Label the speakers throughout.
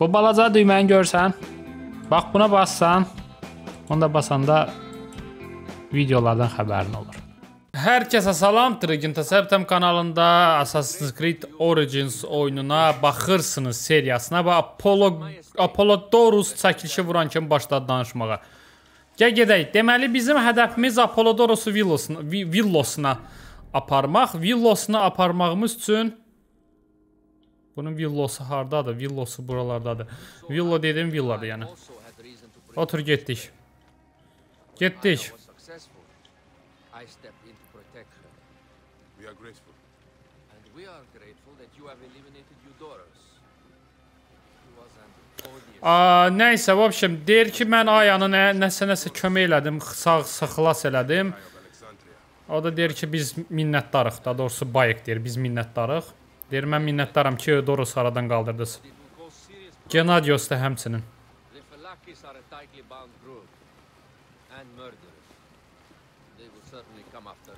Speaker 1: Bu balaca düyməni görsən? Bax buna bassan, onda basanda videolardan xəbərin olur. Hər kəsə salam, Trigin Təsəvvürəm kanalında Assassin's Creed Origins oyununa baxırsınız seriyasına və Apollo Apollodorus çəkilişi vuran kimi başladı danışmağa. Gəl gedək. Deməli bizim hədəfimiz Apollodorusu villosuna, vi- villosuna aparmaq. Villosuna aparmağımız üçün bunun villosu hardadır? Villosu buralardadır. Villo dedim villadır yəni.
Speaker 2: also had reason to believe
Speaker 1: Otur getdik. Getdik.
Speaker 2: was successful. I stepped in to protect her.
Speaker 3: We are grateful.
Speaker 2: And we are grateful that you have eliminated Eudorus. He was an odious
Speaker 1: Aa, nəysə, v общем, deyir ki, mən Ayanı nə, nəsə nəsə kömək elədim, sağ xilas elədim.
Speaker 3: Alexandria.
Speaker 1: O da deyir ki, biz minnətdarıq. Daha doğrusu Bayek deyir, biz minnətdarıq. Deyir, mən minnətdaram ki, Doros aradan qaldırdınız. Genadios da həmçinin.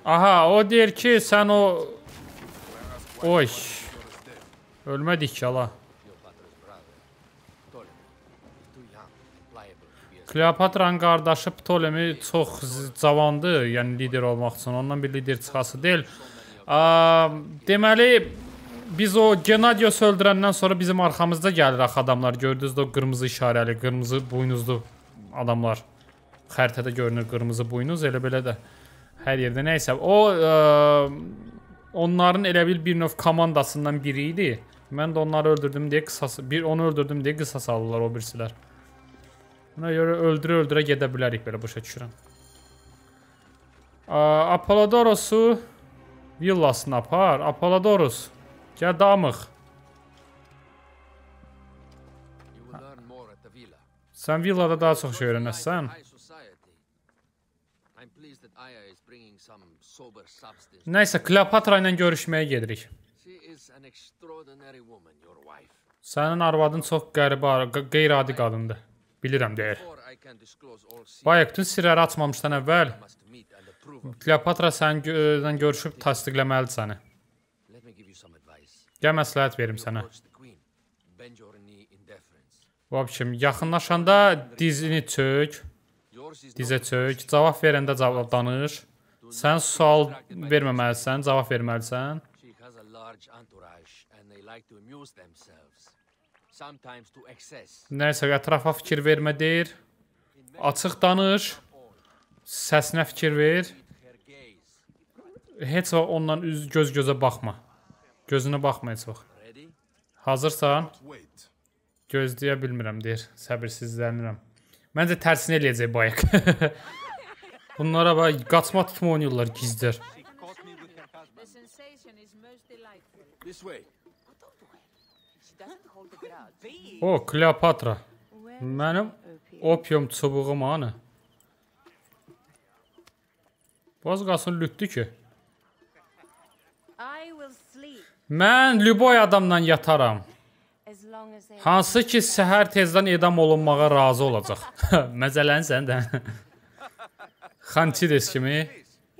Speaker 1: Aha, o deyir ki, sən o Oy. Ölmədik ki, ala.
Speaker 2: Cleopatra's brother. Ptolemy. is Too young and pliable to be a
Speaker 1: Kleopatranın qardaşı Ptolemy çox cavandı, yəni lider olmaq üçün. Ondan bir lider çıxası deyil. Deməli biz o Genadios öldürəndən sonra bizim arxamızda gəlir axı adamlar. Gördünüz də o qırmızı işarəli, qırmızı buynuzlu adamlar. Xəritədə görünür qırmızı buynuz, elə belə də hər yerdə nəysə. O ə, onların elə bil bir növ komandasından biri idi. Mən də onları öldürdüm deyə qısas bir onu öldürdüm deyə qısas alırlar o birisilər. Buna görə öldürə-öldürə gedə bilərik belə başa düşürəm. Aa, Apollodorosu villasına apar. Apollodorus.
Speaker 2: At the villa.
Speaker 1: Sən villada daha çox şey öyrənəsən. Nəysə, Kleopatra ilə görüşməyə gedirik. Sənin arvadın çox qəribə, qeyri-adi qadındır. Bilirəm deyir. Bayaq bütün sirləri açmamışdan əvvəl. Kleopatra səninlə görüşüb təsdiqləməlidir səni. Gəl məsləhət verim sənə. Bu biçim yaxınlaşanda dizini çök, dizə çök, cavab verəndə cavab danış. Sən sual verməməlisən, cavab verməlisən. Nəysə ətrafa fikir vermə deyir. Açıq danış. Səsinə fikir ver. Heç vaxt ondan üz göz gözə baxma. Gözünə baxma heç vaxt. Hazırsan? Gözləyə bilmirəm deyir. Səbirsizlənirəm. Məncə tərsini eləyəcək bayaq. Bunlara bax qaçma kimi oynayırlar gizlər. O, Kleopatra. Mənim opium çubuğum anı. Boz qalsın lütdü ki.
Speaker 4: I will sleep
Speaker 1: Mən Lüboy adamla yataram. Hansı ki səhər tezdən edam olunmağa razı olacaq. Məzələnsən də. Xantides kimi.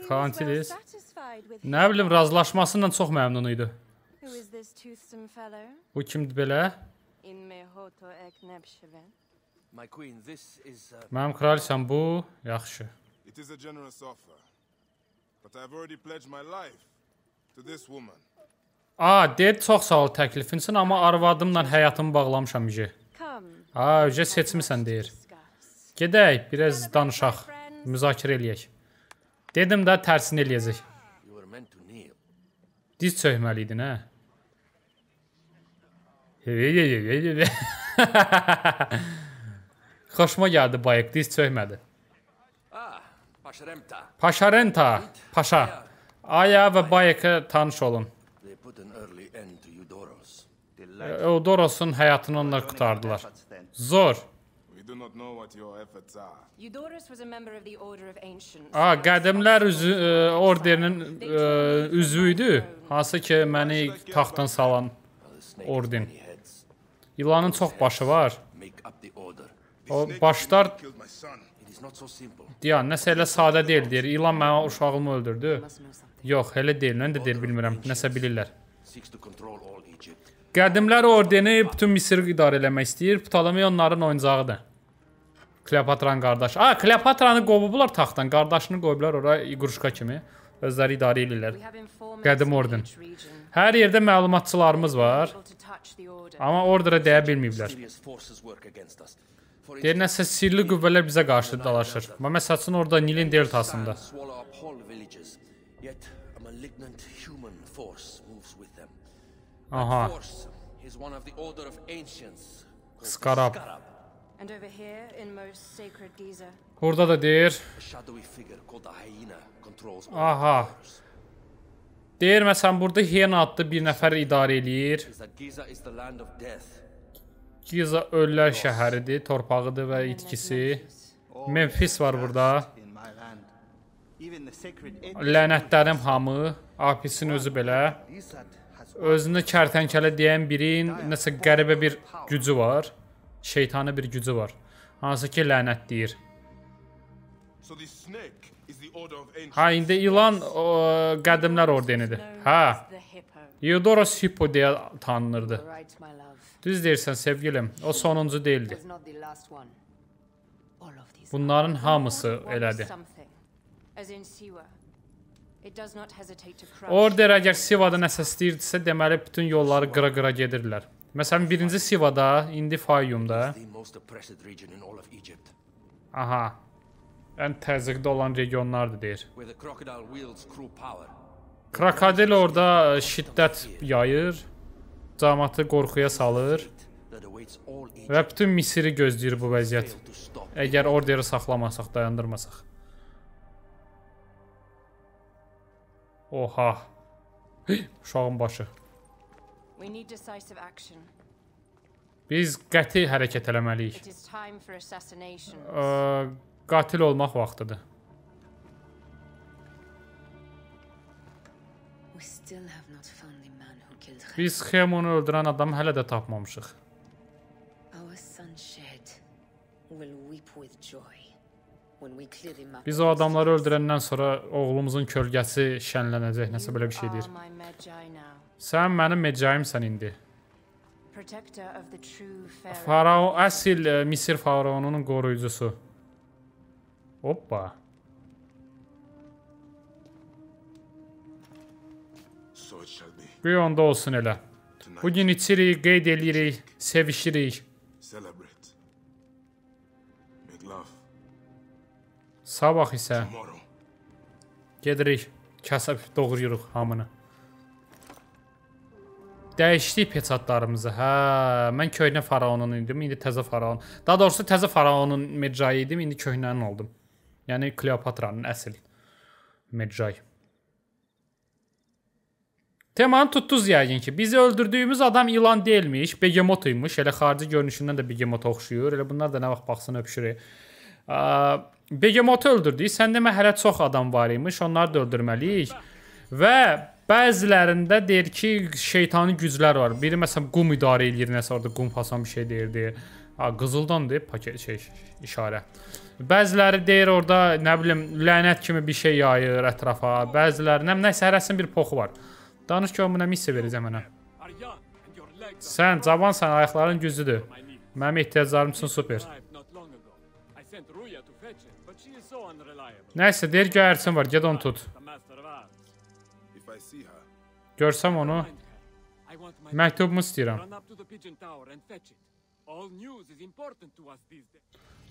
Speaker 1: Xantides. Nə bilim razılaşmasından çox məmnun idi. Bu kimdir belə?
Speaker 2: uh,
Speaker 1: Mənim kraliçam bu. Yaxşı.
Speaker 3: It is a generous offer. But I've already pledged my life to this woman.
Speaker 1: A, deyir çox sağ ol təklifin üçün, amma arvadımla həyatımı bağlamışam.
Speaker 4: Come,
Speaker 1: A, ücə seçmisən deyir. Gedək, biraz danışaq, müzakirə eləyək. Dedim də tərsini eləyəcək. Diz çökməli idin, hə? Xoşuma gəldi bayaq, diz çökmədi.
Speaker 2: Ah.
Speaker 1: Paşarenta, paşa. Aya və bayaqı tanış olun.
Speaker 2: They put an early end to Eudoros.
Speaker 1: Eudoros'un həyatını onlar qurtardılar. Zor.
Speaker 4: A member of the Order of Ancients.
Speaker 1: A, qədimlər üzü, ə, orderinin ə, üzvü idi. Hansı ki məni taxtdan salan Orden. ilanın çox başı var. O başlar deyə nəsə elə sadə deyil deyir. İlan mənim uşağımı öldürdü. Yox, elə deyil. Mən də deyir bilmirəm. Nəsə bilirlər. Qədimlər ordeni bütün Misri idarə eləmək istəyir. Ptolomey onların oyuncağıdır. Kleopatranın qardaşı. A, Kleopatranı qovublar taxtdan, qardaşını qoyublar ora iqruşka kimi. Özləri idarə edirlər. Qədim orden. Hər yerdə məlumatçılarımız var, amma ordera deyə bilməyiblər. Deyir nəsə sirli qüvvələr bizə qarşı dalaşır. Və məsəl üçün orada Nilin deltasında. Aha,
Speaker 5: one of the order of ancients.
Speaker 1: Scarab.
Speaker 4: And over here, in most sacred Giza,
Speaker 1: Burada da deyir,
Speaker 5: A shadowy figure called the hyena controls all
Speaker 1: Aha. deyir məsələn burada Hiena adlı bir nəfər idarə eləyir.
Speaker 5: Giza is the land of death.
Speaker 1: Giza ölülər şəhəridir, torpağıdır və itkisi. Memphis var burada. Lənətlərim hamı, Apisin özü belə.
Speaker 6: Isat has
Speaker 1: Özünü kərtənkələ deyən birin nəsə qəribə bir gücü var. Şeytani bir gücü var. Hansı ki lənət deyir.
Speaker 3: So the snake is the order of ancients.
Speaker 1: Ha indi ilan o, qədimlər ordenidir.
Speaker 4: known
Speaker 1: Hə.
Speaker 4: as the hippo.
Speaker 1: Eudoros Hippo deyə tanınırdı.
Speaker 7: Right, my love.
Speaker 1: Düz deyirsən sevgilim. O sonuncu değildi.
Speaker 7: Was not the last one. All of these.
Speaker 1: Bunların hamısı
Speaker 4: Want
Speaker 1: elədi. Order əgər Sivada nəsə istəyirdisə, deməli bütün yolları qıra-qıra gedirlər. Məsələn, birinci Sivada, indi Fayyumda. Aha. Ən təzyiqdə olan regionlardır deyir. Krokodil orada şiddət yayır, cəmaatı qorxuya salır və bütün Misiri gözləyir bu vəziyyət. Əgər orderi saxlamasaq, dayandırmasaq. Oha. Uşağın başı. Biz qəti hərəkət eləməliyik. Ə, qatil olmaq vaxtıdır. Biz Xemonu öldürən adamı hələ də tapmamışıq.
Speaker 7: Our son Shed will weep with joy
Speaker 1: Biz o adamları öldürəndən sonra oğlumuzun kölgəsi şənlənəcək, nəsə belə bir şey deyir. Sən mənim mecayimsən indi. Faraon əsl ə, Misir faraonunun qoruyucusu. Hoppa. Bu onda olsun elə.
Speaker 3: Tonight,
Speaker 1: Bu gün içirik, qeyd eləyirik, sevişirik. Sabah isə gedirik, kasıb doğrayırıq hamını. Dəyişdik peçatlarımızı. Hə, mən köhnə faraonun idim, indi təzə faraon. Daha doğrusu təzə faraonun mecayı idim, indi köhnənin oldum. Yəni Kleopatranın əsl mecay. Temanı tutduz yəqin ki, bizi öldürdüyümüz adam ilan deyilmiş, Begemot imiş. Elə xarici görünüşündən də Begemota oxşuyur. Elə bunlar da nə vaxt baxsın öpüşürük. Begemotu öldürdük. Sən demə hələ çox adam var imiş. Onları da öldürməliyik. Və bəzilərində deyir ki, şeytani güclər var. Biri məsələn qum idarə eləyir, nəsə orada qum pasan bir şey deyirdi. Ha, qızıldandır paket şey işarə. Bəziləri deyir orada nə bilim lənət kimi bir şey yayır ətrafa. Bəziləri nə nəsə hərəsinin bir poxu var. Danış ki, o buna missiya verəcəm mənə. Sən cavansan, ayaqların güclüdür. Mənim ehtiyaclarım üçün super. Nəysə, deyir göyərçin var, get onu tut. Görsəm onu, məktubumu istəyirəm.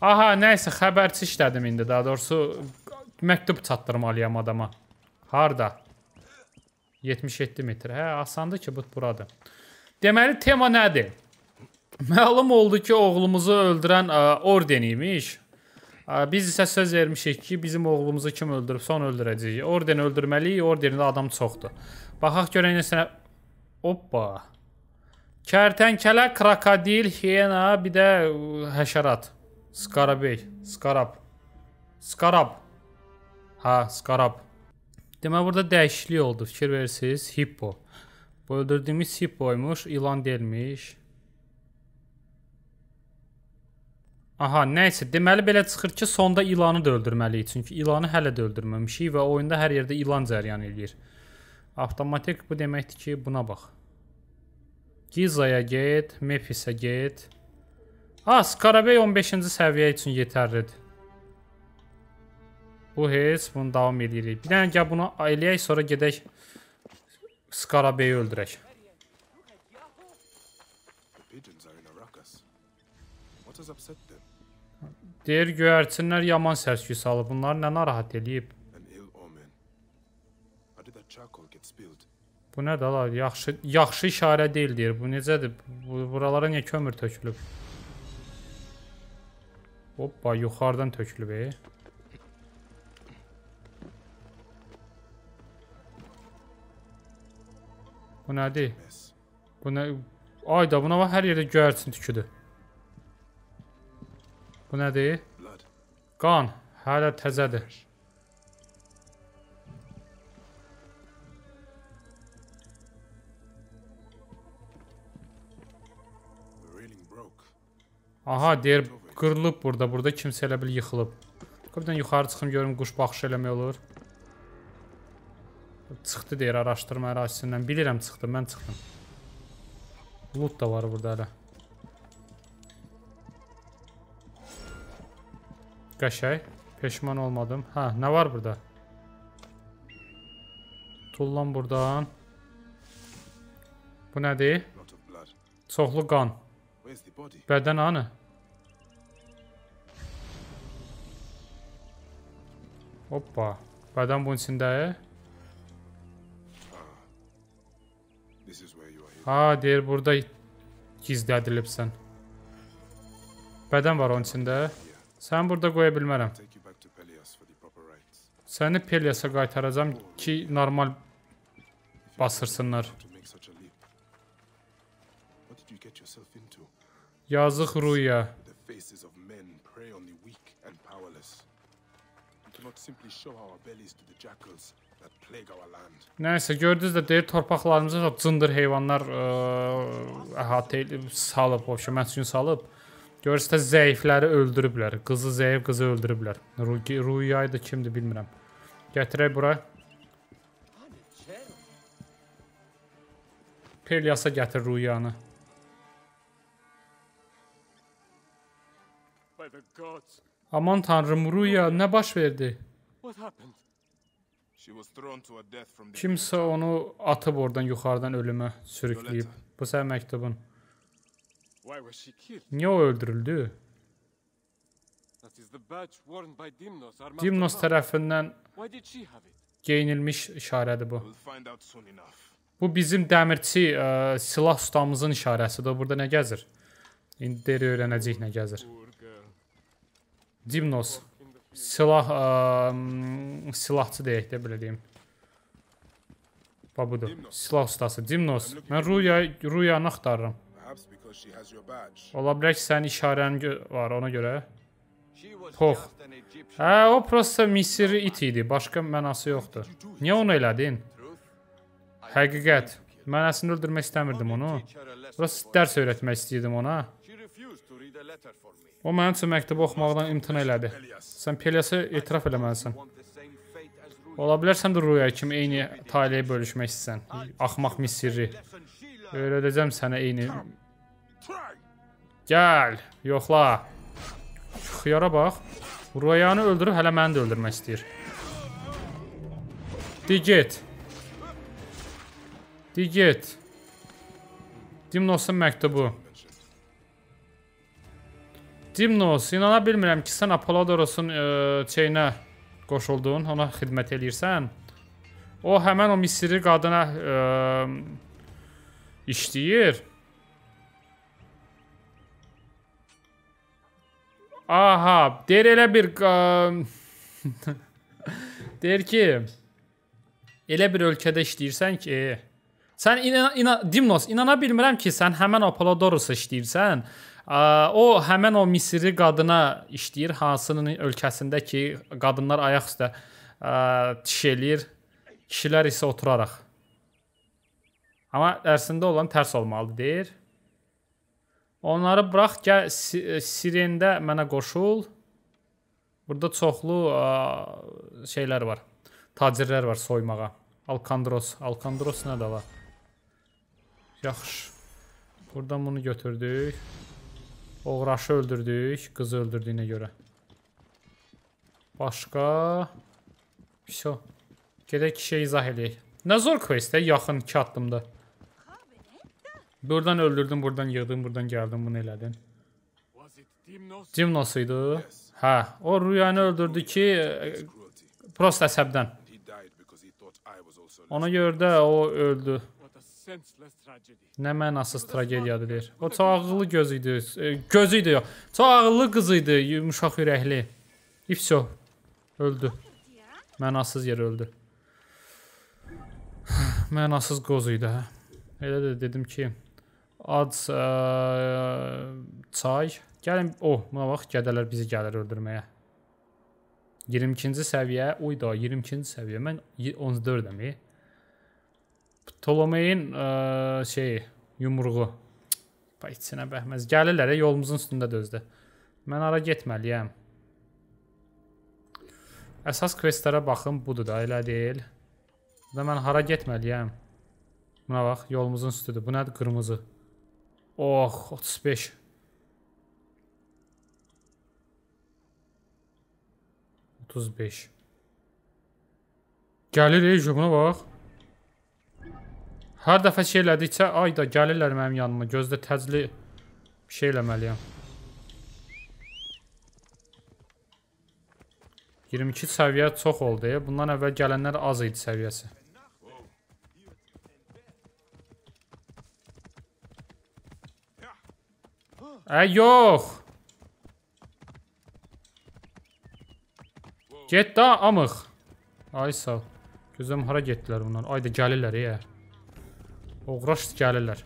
Speaker 1: Aha, nəysə xəbərçi işlədim indi, daha doğrusu məktub çatdırmalıyam adama. Harda? 77 metr. Hə, asandır ki, bu buradır. Deməli tema nədir? Məlum oldu ki, oğlumuzu öldürən ə, orden imiş. Ə, Biz isə söz vermişik ki, bizim oğlumuzu kim öldürübsə onu öldürəcəyik. Orden öldürməliyik, ordendə adam çoxdur. Baxaq görək nəsə. Hoppa. Kərtənkələ, krokodil, hiyena, bir də ə, həşərat. Skarabey, skarab. Skarab. Ha, skarab. Demək burada dəyişiklik oldu. Fikir verirsiniz? Hippo. Bu öldürdüyümüz hippoymuş, ilan deyilmiş. Aha, nəysə, deməli belə çıxır ki, sonda ilanı da öldürməliyik. Çünki ilanı hələ də öldürməmişik və oyunda hər yerdə ilan cəryan eləyir. Avtomatik bu deməkdir ki, buna bax. Gizaya get, Memphisə get. Ha, Skarabey 15-ci səviyyə üçün yetərlidir. Bu heç, bunu davam edirik. Bir dənə gəl bunu eləyək, sonra gedək Skarabeyi öldürək.
Speaker 3: The pigeons are in a ruckus. What has upset them?
Speaker 1: Deyir göyərçinlər yaman səs-küy salıb. Bunları nə narahat eləyib? Bu nədir la? Yaxşı yaxşı işarə deyil deyir. Bu necədir? Bu buralara niyə kömür tökülüb? Hoppa, yuxarıdan tökülüb. E. Bu nədir? Bu nə? Ayda buna bax hər yerdə göyərçin tüküdür. Bu nədir? Qan. Hələ təzədir. Aha, deyir qırılıb burada. Burada kimsə elə bil yıxılıb. Qıbdan yuxarı çıxım görüm quş baxış eləmək olur. Çıxdı deyir araşdırma ərazisindən. Bilirəm çıxdı, mən çıxdım. Loot da var burada hələ. Qəşəng. Peşman olmadım. Hə, nə var burada? Tullan burdan. Bu nədir? Çoxlu qan. Bədən hanı? Hoppa. Bədən bunun içində.
Speaker 3: This is where you are.
Speaker 1: Ha, deyir burada gizlədilibsən. Bədən var onun içində. Sən burada qoya bilmərəm. Səni Peliasa qaytaracam ki, normal basırsınlar. Yazıq Ruya. Nəysə, gördünüz də deyir torpaqlarımıza cındır heyvanlar ə, əhatə salıb, o məsun salıb. Görürsüz də zəifləri öldürüblər. Qızı zəif qızı öldürüblər. Ru- Ruyayı da kimdir bilmirəm. Gətirək bura. Peliasa gətir Ruyanı. Aman tanrım Ruya nə baş verdi? Kimsə onu atıb oradan yuxarıdan ölümə sürükləyib. Bu sənin məktubun.
Speaker 8: Why was she killed?
Speaker 1: Niyə o öldürüldü?
Speaker 8: That is the badge worn by Dimnos,
Speaker 1: tərəfindən
Speaker 8: Why did she have it?
Speaker 1: geyinilmiş işarədir bu.
Speaker 3: We'll find out soon enough.
Speaker 1: Bu bizim dəmirçi ə, silah ustamızın işarəsidir. O burada nə gəzir? İndi deri öyrənəcəyik nə gəzir. Dimnos silah ə, silahçı deyək də belə deyim. Bax budur. Silah ustası Dimnos. Mən Ruya Ruyanı axtarıram. Ola bilər ki, sənin işarən var ona görə. Pox. Hə, o prosta Misri it idi. Başqa mənası yoxdur. Niyə onu elədin? Həqiqət. Mən əslində öldürmək istəmirdim onu.
Speaker 2: Teach her a lesson
Speaker 1: Burası
Speaker 2: for
Speaker 1: dərs öyrətmək istəyirdim ona.
Speaker 2: She refused to read a letter for me.
Speaker 1: O mənim üçün məktubu oxumaqdan imtina elədi. Sən Peliası etiraf eləməlisən. Ola bilər sən də Ruya kimi eyni taleyi bölüşmək istəsən. Axmaq
Speaker 2: learned.
Speaker 1: Öyrədəcəm sənə eyni. Gəl, yoxla. Xiyara bax. Ruyanı öldürüb hələ məni də öldürmək istəyir. Di get. Di get. Dimnosun məktubu. Dimnos, inana bilmirəm ki, sən Apollodoros'un ə, şeyinə qoşuldun, ona xidmət eləyirsən. O həmən o Misri qadına ə, işləyir. Aha, deyir elə bir deyir ki, elə bir ölkədə işləyirsən ki, sən inan, inan Dimnos, inana bilmirəm ki, sən həmən Apollodorus işləyirsən. O həmən o Misri qadına işləyir, hansının ölkəsində ki, qadınlar ayaq üstə tiş eləyir, kişilər isə oturaraq. Amma əslində olan tərs olmalıdır, deyir. Onları burax, gəl Si- Sirendə mənə qoşul. Burada çoxlu ə, şeylər var. Tacirlər var soymağa. Alkandros, Alkandros nə də var? Yaxşı. Buradan bunu götürdük. Oğraşı öldürdük. Qızı öldürdüyünə görə. Başqa... Vso. Gedək kişiyə izah eləyək. Nə zor quest-ə yaxın 2 addımda. Buradan öldürdün, buradan yığdın, buradan gəldin, bunu elədin.
Speaker 8: Dimnos?
Speaker 1: İdi. Hə, o Rüyanı öldürdü ki, prost əsəbdən. Ona görə də o öldü. Nə mənasız tragediyadır deyir. O çox ağıllı göz idi. E, Gözü idi yox. Çox ağıllı qız idi, yumşaq ürəkli. İfso. Öldü. Mənasız yerə öldü. Mənasız qoz idi hə. Elə də dedim ki, ad ə, çay. Gəlin, o, oh, buna bax, gədələr bizi gəlir öldürməyə. 22-ci səviyyə, oy da 22-ci səviyyə. Mən 14-əm. e. Ptolemeyin ə, şeyi, yumruğu. Bax içinə bəhməz. Gəlirlər, e, yolumuzun üstündə dözdü. Mən ara getməliyəm. Əsas questlərə baxın, budur da, elə deyil. Da mən hara getməliyəm? Buna bax, yolumuzun üstüdür. Bu nədir? Qırmızı. Oh, 35. Otuz beş. Gəlir ey buna bax. Hər dəfə şey elədikcə, ay da gəlirlər mənim yanıma. Gözdə təcli bir şey eləməliyəm. 22 səviyyə çox oldu. ya. Bundan əvvəl gələnlər az idi səviyyəsi. Ə, yox. Get da amıq. Ay sağ. Gözüm hara getdilər bunlar? Ay da gəlirlər ya. Oğraş gəlirlər.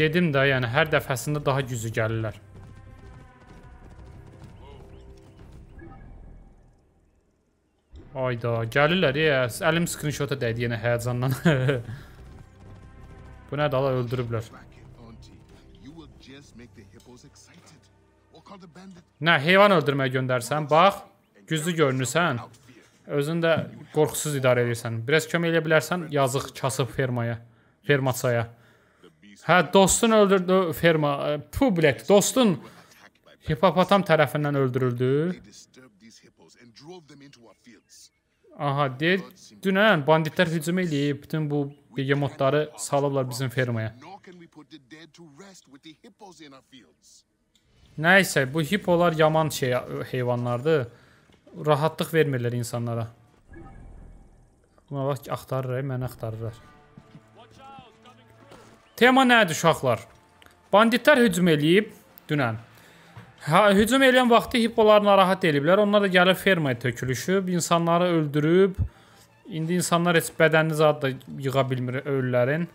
Speaker 1: Dedim də, yəni hər dəfəsində daha güclü gəlirlər. Ayda, gəlirlər ya. Əlim screenshota dəydi yenə həyəcandan. Bu nədir? Allah öldürüblər.
Speaker 9: Auntie, you will just make the hippos excited. Or call the bandit
Speaker 1: Nə, heyvan öldürməyə göndərsən, bax, güclü görünürsən. Özün də qorxusuz idarə edirsən. Biraz kömək edə bilərsən, yazıq kasıb fermaya, fermaçaya. Hə, dostun öldürdü ferma. Pu bilet, dostun hipopotam tərəfindən öldürüldü. Aha, deyir, dünən banditlər hücum eləyib bütün bu begemotları salıblar bizim fermaya. Nəysə, bu hipolar yaman şey heyvanlardır. Rahatlıq vermirlər insanlara. Buna bax, axtarır, məni axtarırlar. Tema nədir uşaqlar? Banditlər hücum eləyib dünən. Ha, hücum eləyən vaxtı hippolar narahat eliblər. Onlar da gəlib fermaya tökülüşüb, insanları öldürüb. İndi insanlar heç bədənini zad da yığa bilmir ölülərin.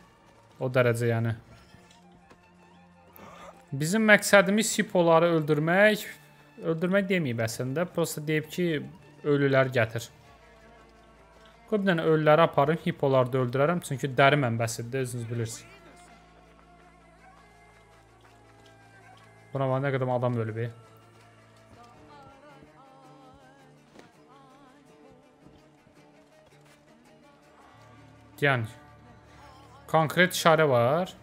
Speaker 1: O dərəcə yəni. Bizim məqsədimiz hippoları öldürmək. Öldürmək deməyib əslində. Prosta deyib ki, ölülər gətir. Qoy bir dənə ölüləri aparım, hippoları da öldürərəm. Çünki dəri mənbəsidir, özünüz bilirsiniz. Buna bax, nə qədər adam ölüb. e. Yəni konkret işarə var.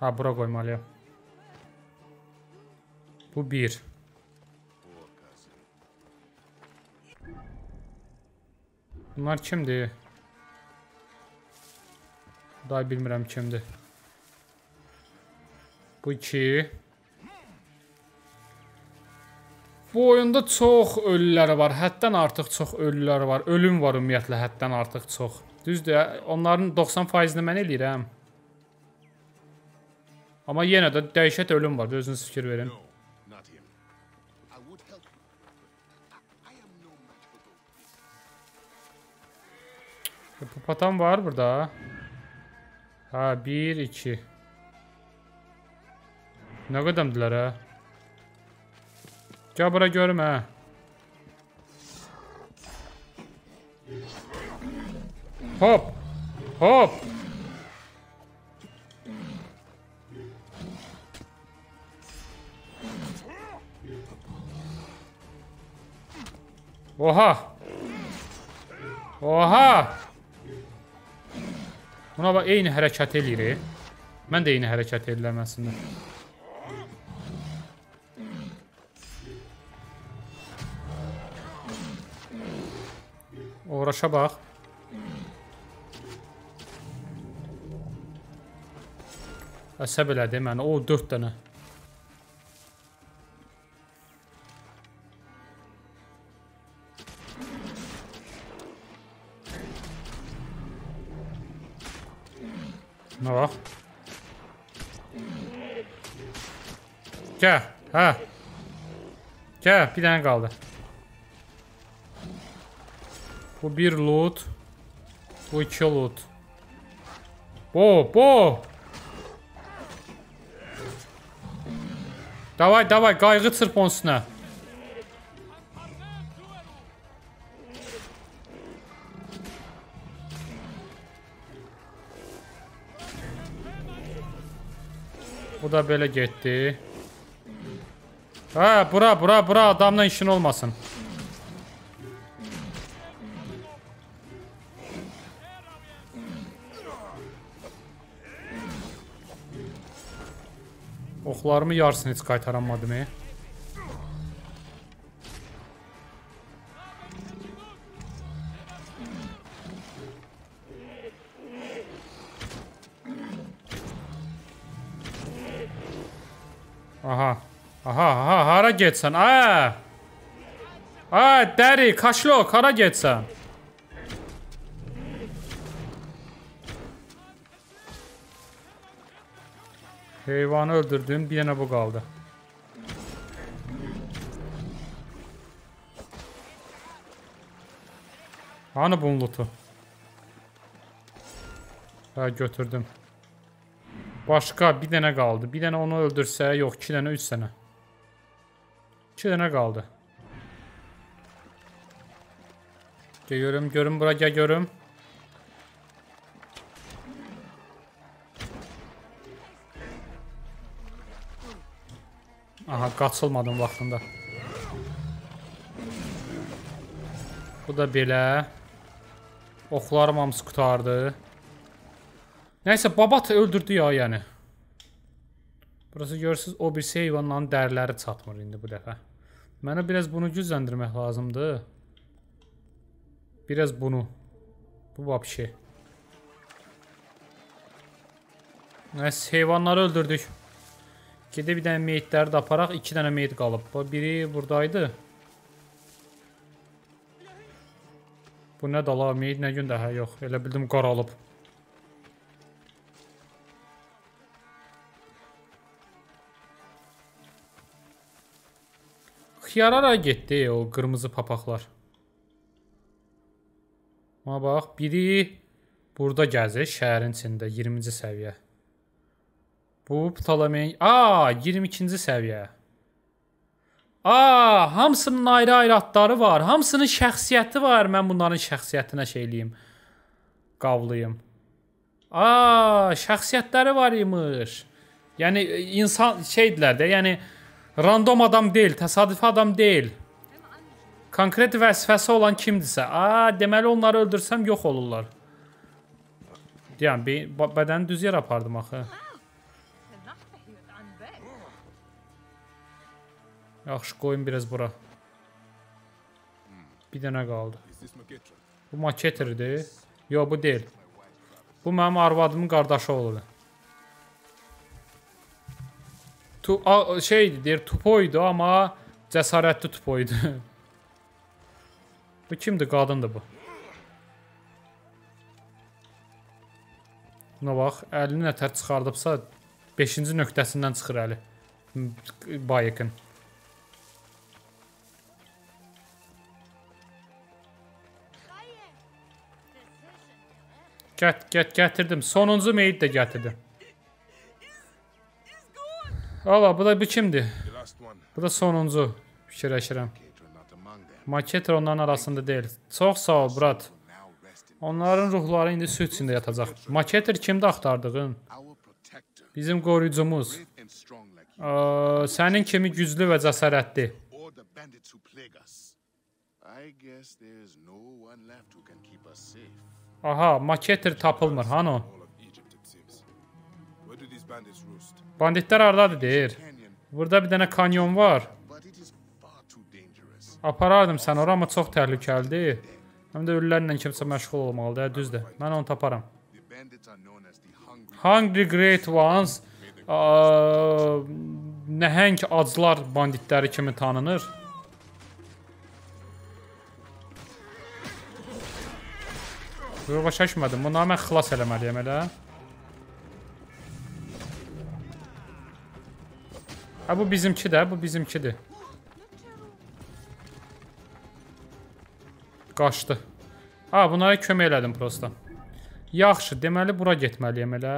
Speaker 1: Ha, bura qoymalıyam. Bu 1. Bunlar kimdir? Daha bilmirəm kimdir. Bu 2. Bu oyunda çox ölülər var. Həddən artıq çox ölülər var. Ölüm var ümumiyyətlə həddən artıq çox. Düzdür? Onların 90%-ni mən eləyirəm. Amma yenə də dəhşət ölüm var. Özünüz fikir verin. Hipopotam var burada. Ha 1 2. Nə qədəmdilər ha? Gəl bura görüm hə. Hop. Hop. Oha. Oha. Buna bax eyni hərəkət eləyir. e. Mən də eyni hərəkət edirəm əslində. Uğraşa bax. Əsəb elədi məni. O 4 dənə. Nə bax. Gəl, hə. Gəl, bir dənə qaldı. Bu bir loot. Bu iki loot. Bo, bo. Davay, davay, qayğı çırp onun üstünə. Bu da belə getdi. Hə, bura, bura, bura adamla işin olmasın. Oxlarımı yarısını heç qaytaramadım. E. Aha. Aha, aha, hara getsən? Aa! Aa, dəri, kaşlok, hara getsən? Heyvanı öldürdüm, bir dənə bu qaldı. Hani bunun lootu? Hə, götürdüm. Başqa bir dənə qaldı. Bir dənə onu öldürsə, yox, 2 dənə, 3 dənə. 2 dənə qaldı. Gəl görüm, görüm bura gəl görüm. Qaçılmadım vaxtında. Bu da belə. Oxlarım hamısı qutardı. Nəysə, babat öldürdü ya, yəni. Burası görürsünüz, o birisi heyvanların dərləri çatmır indi bu dəfə. Mənə biraz bunu gücləndirmək lazımdır. Biraz bunu. Bu vapşi. Nəysə, heyvanları öldürdük. Gedib bir dənə meyitləri də aparaq. 2 dənə meyit qalıb. Biri buradaydı. Bu nə dala? Meyit nə gün daha yox. Elə bildim qaralıb. Xiyarara getdi o qırmızı papaqlar. Ona bax, biri burada gəzir, şəhərin içində 20-ci səviyyə. Bu Ptolemey, a, 22-ci səviyyə. A, hamısının ayrı-ayrı adları var. Hamısının şəxsiyyəti var. Mən bunların şəxsiyyətinə şey eləyim. Qavlayım. A, şəxsiyyətləri var imiş. Yəni insan şeydilər də, yəni random adam deyil, təsadüfi adam deyil. Konkret vəzifəsi olan kimdirsə, a, deməli onları öldürsəm yox olurlar. Yəni bədəni düz yerə apardım axı. Yaxşı, qoyun biraz bura. Bir dənə qaldı. Bu maketerdir. Yox, bu deyil. Bu mənim arvadımın qardaşı olur. Tu a, şeydi, deyir, tupoydu, amma cəsarətli tupoydu. bu kimdir? Qadındır bu. Buna bax, əlini nətər çıxardıbsa 5-ci nöqtəsindən çıxır əli. Bayıkın. Gət, gət, gətirdim. Sonuncu meyit də gətirdim. Ala, bu da bu kimdir? Bu da sonuncu. Fikirləşirəm. Maketer onların arasında deyil. Çox sağ ol, brat. Onların ruhları indi su içində yatacaq. Maketer kimdir axtardığın? Bizim qoruyucumuz. Ə, sənin kimi güclü və cəsarətli.
Speaker 9: I guess there's no one left who can keep us safe.
Speaker 1: Aha, maketer tapılmır. Hani o?
Speaker 3: All of Egypt, it seems. Where do these bandits roost?
Speaker 1: Banditlər hardadır deyir. Burada bir dənə kanyon var. Aparardım sən ora, amma çox təhlükəlidir. Həm də ölülərlə kimsə məşğul olmalıdır, hə, düzdür. Mən onu taparam.
Speaker 9: Hungry.
Speaker 1: Great Ones aa, nəhəng aclar banditləri kimi tanınır. Yox, başa düşmədim. Bunları mən xilas eləməliyəm elə. Ha bu bizimki də, bu bizimkidir. Qaçdı. Ha, bunlara kömək elədim prosta. Yaxşı, deməli bura getməliyəm elə.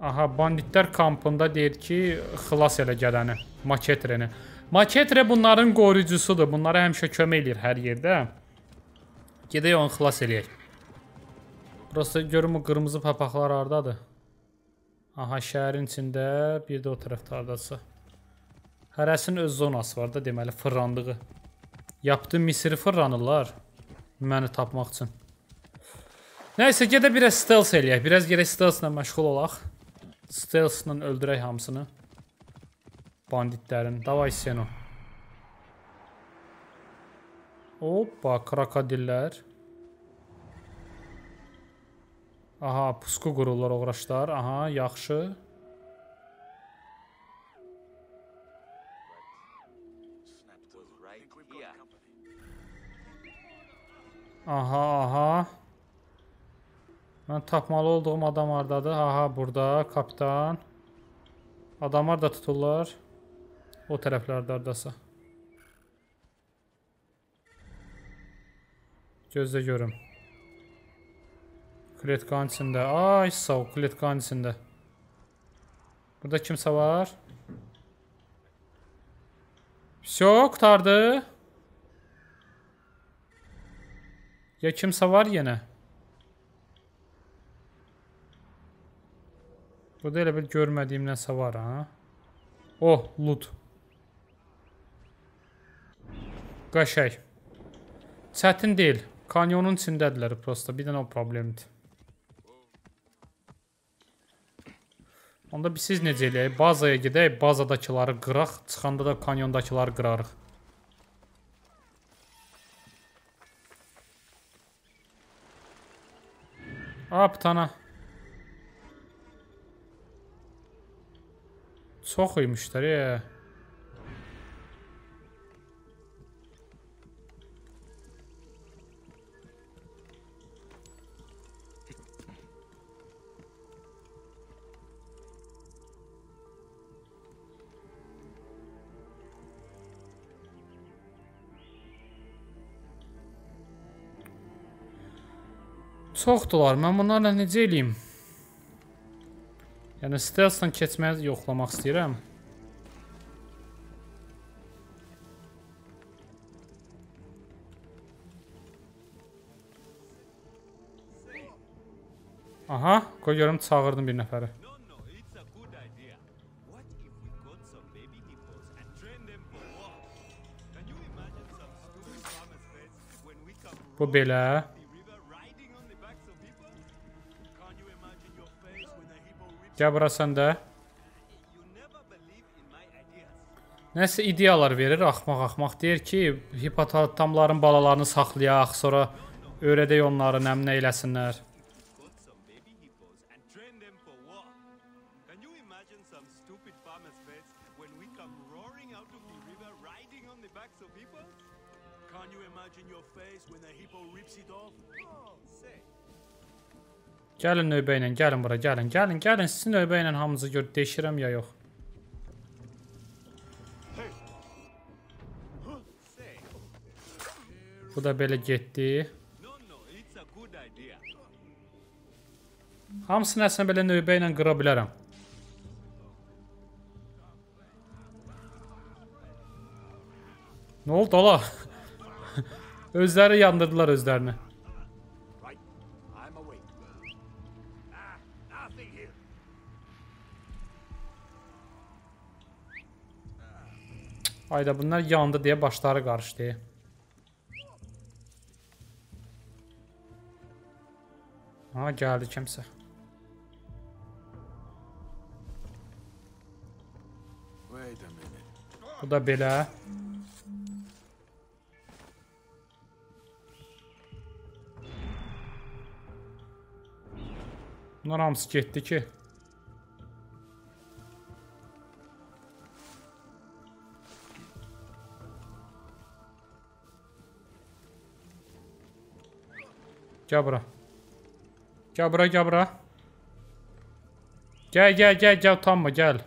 Speaker 1: Aha, banditlər kampında deyir ki, xilas elə gələni, Maketreni. Maketre bunların qoruyucusudur. Bunlara həmişə kömək eləyir hər yerdə. Gedək onu xilas eləyək. Prosta görüm o qırmızı papaqlar hardadır. Aha, şəhərin içində, bir də o tərəfdə hardasa. Hərəsinin öz zonası var da deməli, fırlandığı. Yapdığı misiri fırlanırlar məni tapmaq üçün. Nəysə, gedə biraz stealth eləyək. Biraz gərək stealth-la məşğul olaq. Stealth-la öldürək hamısını. Banditlərin. Davay Seno. Hoppa, krokodillər. Aha, pusku qururlar oğraşlar. Aha, yaxşı. Aha, aha. Mən tapmalı olduğum adam hardadır? Aha, burada, kapitan. Adamlar da tuturlar. O tərəflərdə hardasa. Gözlə görüm. Kletkanın içində. Ay, sağ ol, kletkanın içində. Burada kimsə var? Всё, qurtardı. Ya kimsə var yenə? Burada elə bir görmədiyim nəsə var ha. Oh, loot. Qaşay. Çətin deyil. Kanyonun içindədirlər prosta. Bir dənə o problemdir. Onda biz siz necə eləyək? Bazaya gedək, bazadakıları qıraq, çıxanda da kanyondakıları qırarıq. A, tane. Çox imişlər, ya. Çoxdular. Mən bunlarla necə eləyim? Yəni stealth-la keçməyi yoxlamaq istəyirəm. Aha, qoy görüm çağırdım bir nəfəri.
Speaker 8: No, no,
Speaker 1: Gəl bura sən də. Nəsə ideyalar verir, axmaq-axmaq deyir ki, hipopotamların balalarını saxlayaq, sonra öyrədək onları nəmnə eləsinlər. Gəlin növbə ilə, gəlin bura, gəlin, gəlin, gəlin. Sizin növbə ilə hamınızı gör deşirəm ya yox. Bu da belə getdi.
Speaker 8: No, no, it's a good idea.
Speaker 1: Hamısını əslində belə növbə ilə qıra bilərəm. Nə oldu ola? özləri yandırdılar özlərini. Ayda bunlar yandı deyə başları qarışdı. Ha, gəldi kimsə.
Speaker 3: Wait a minute.
Speaker 1: Bu da belə. Bunlar hamısı getdi ki. Gəl bura. Gəl bura, gəl bura. Gəl, gəl, gəl, gəl, utanma, gəl.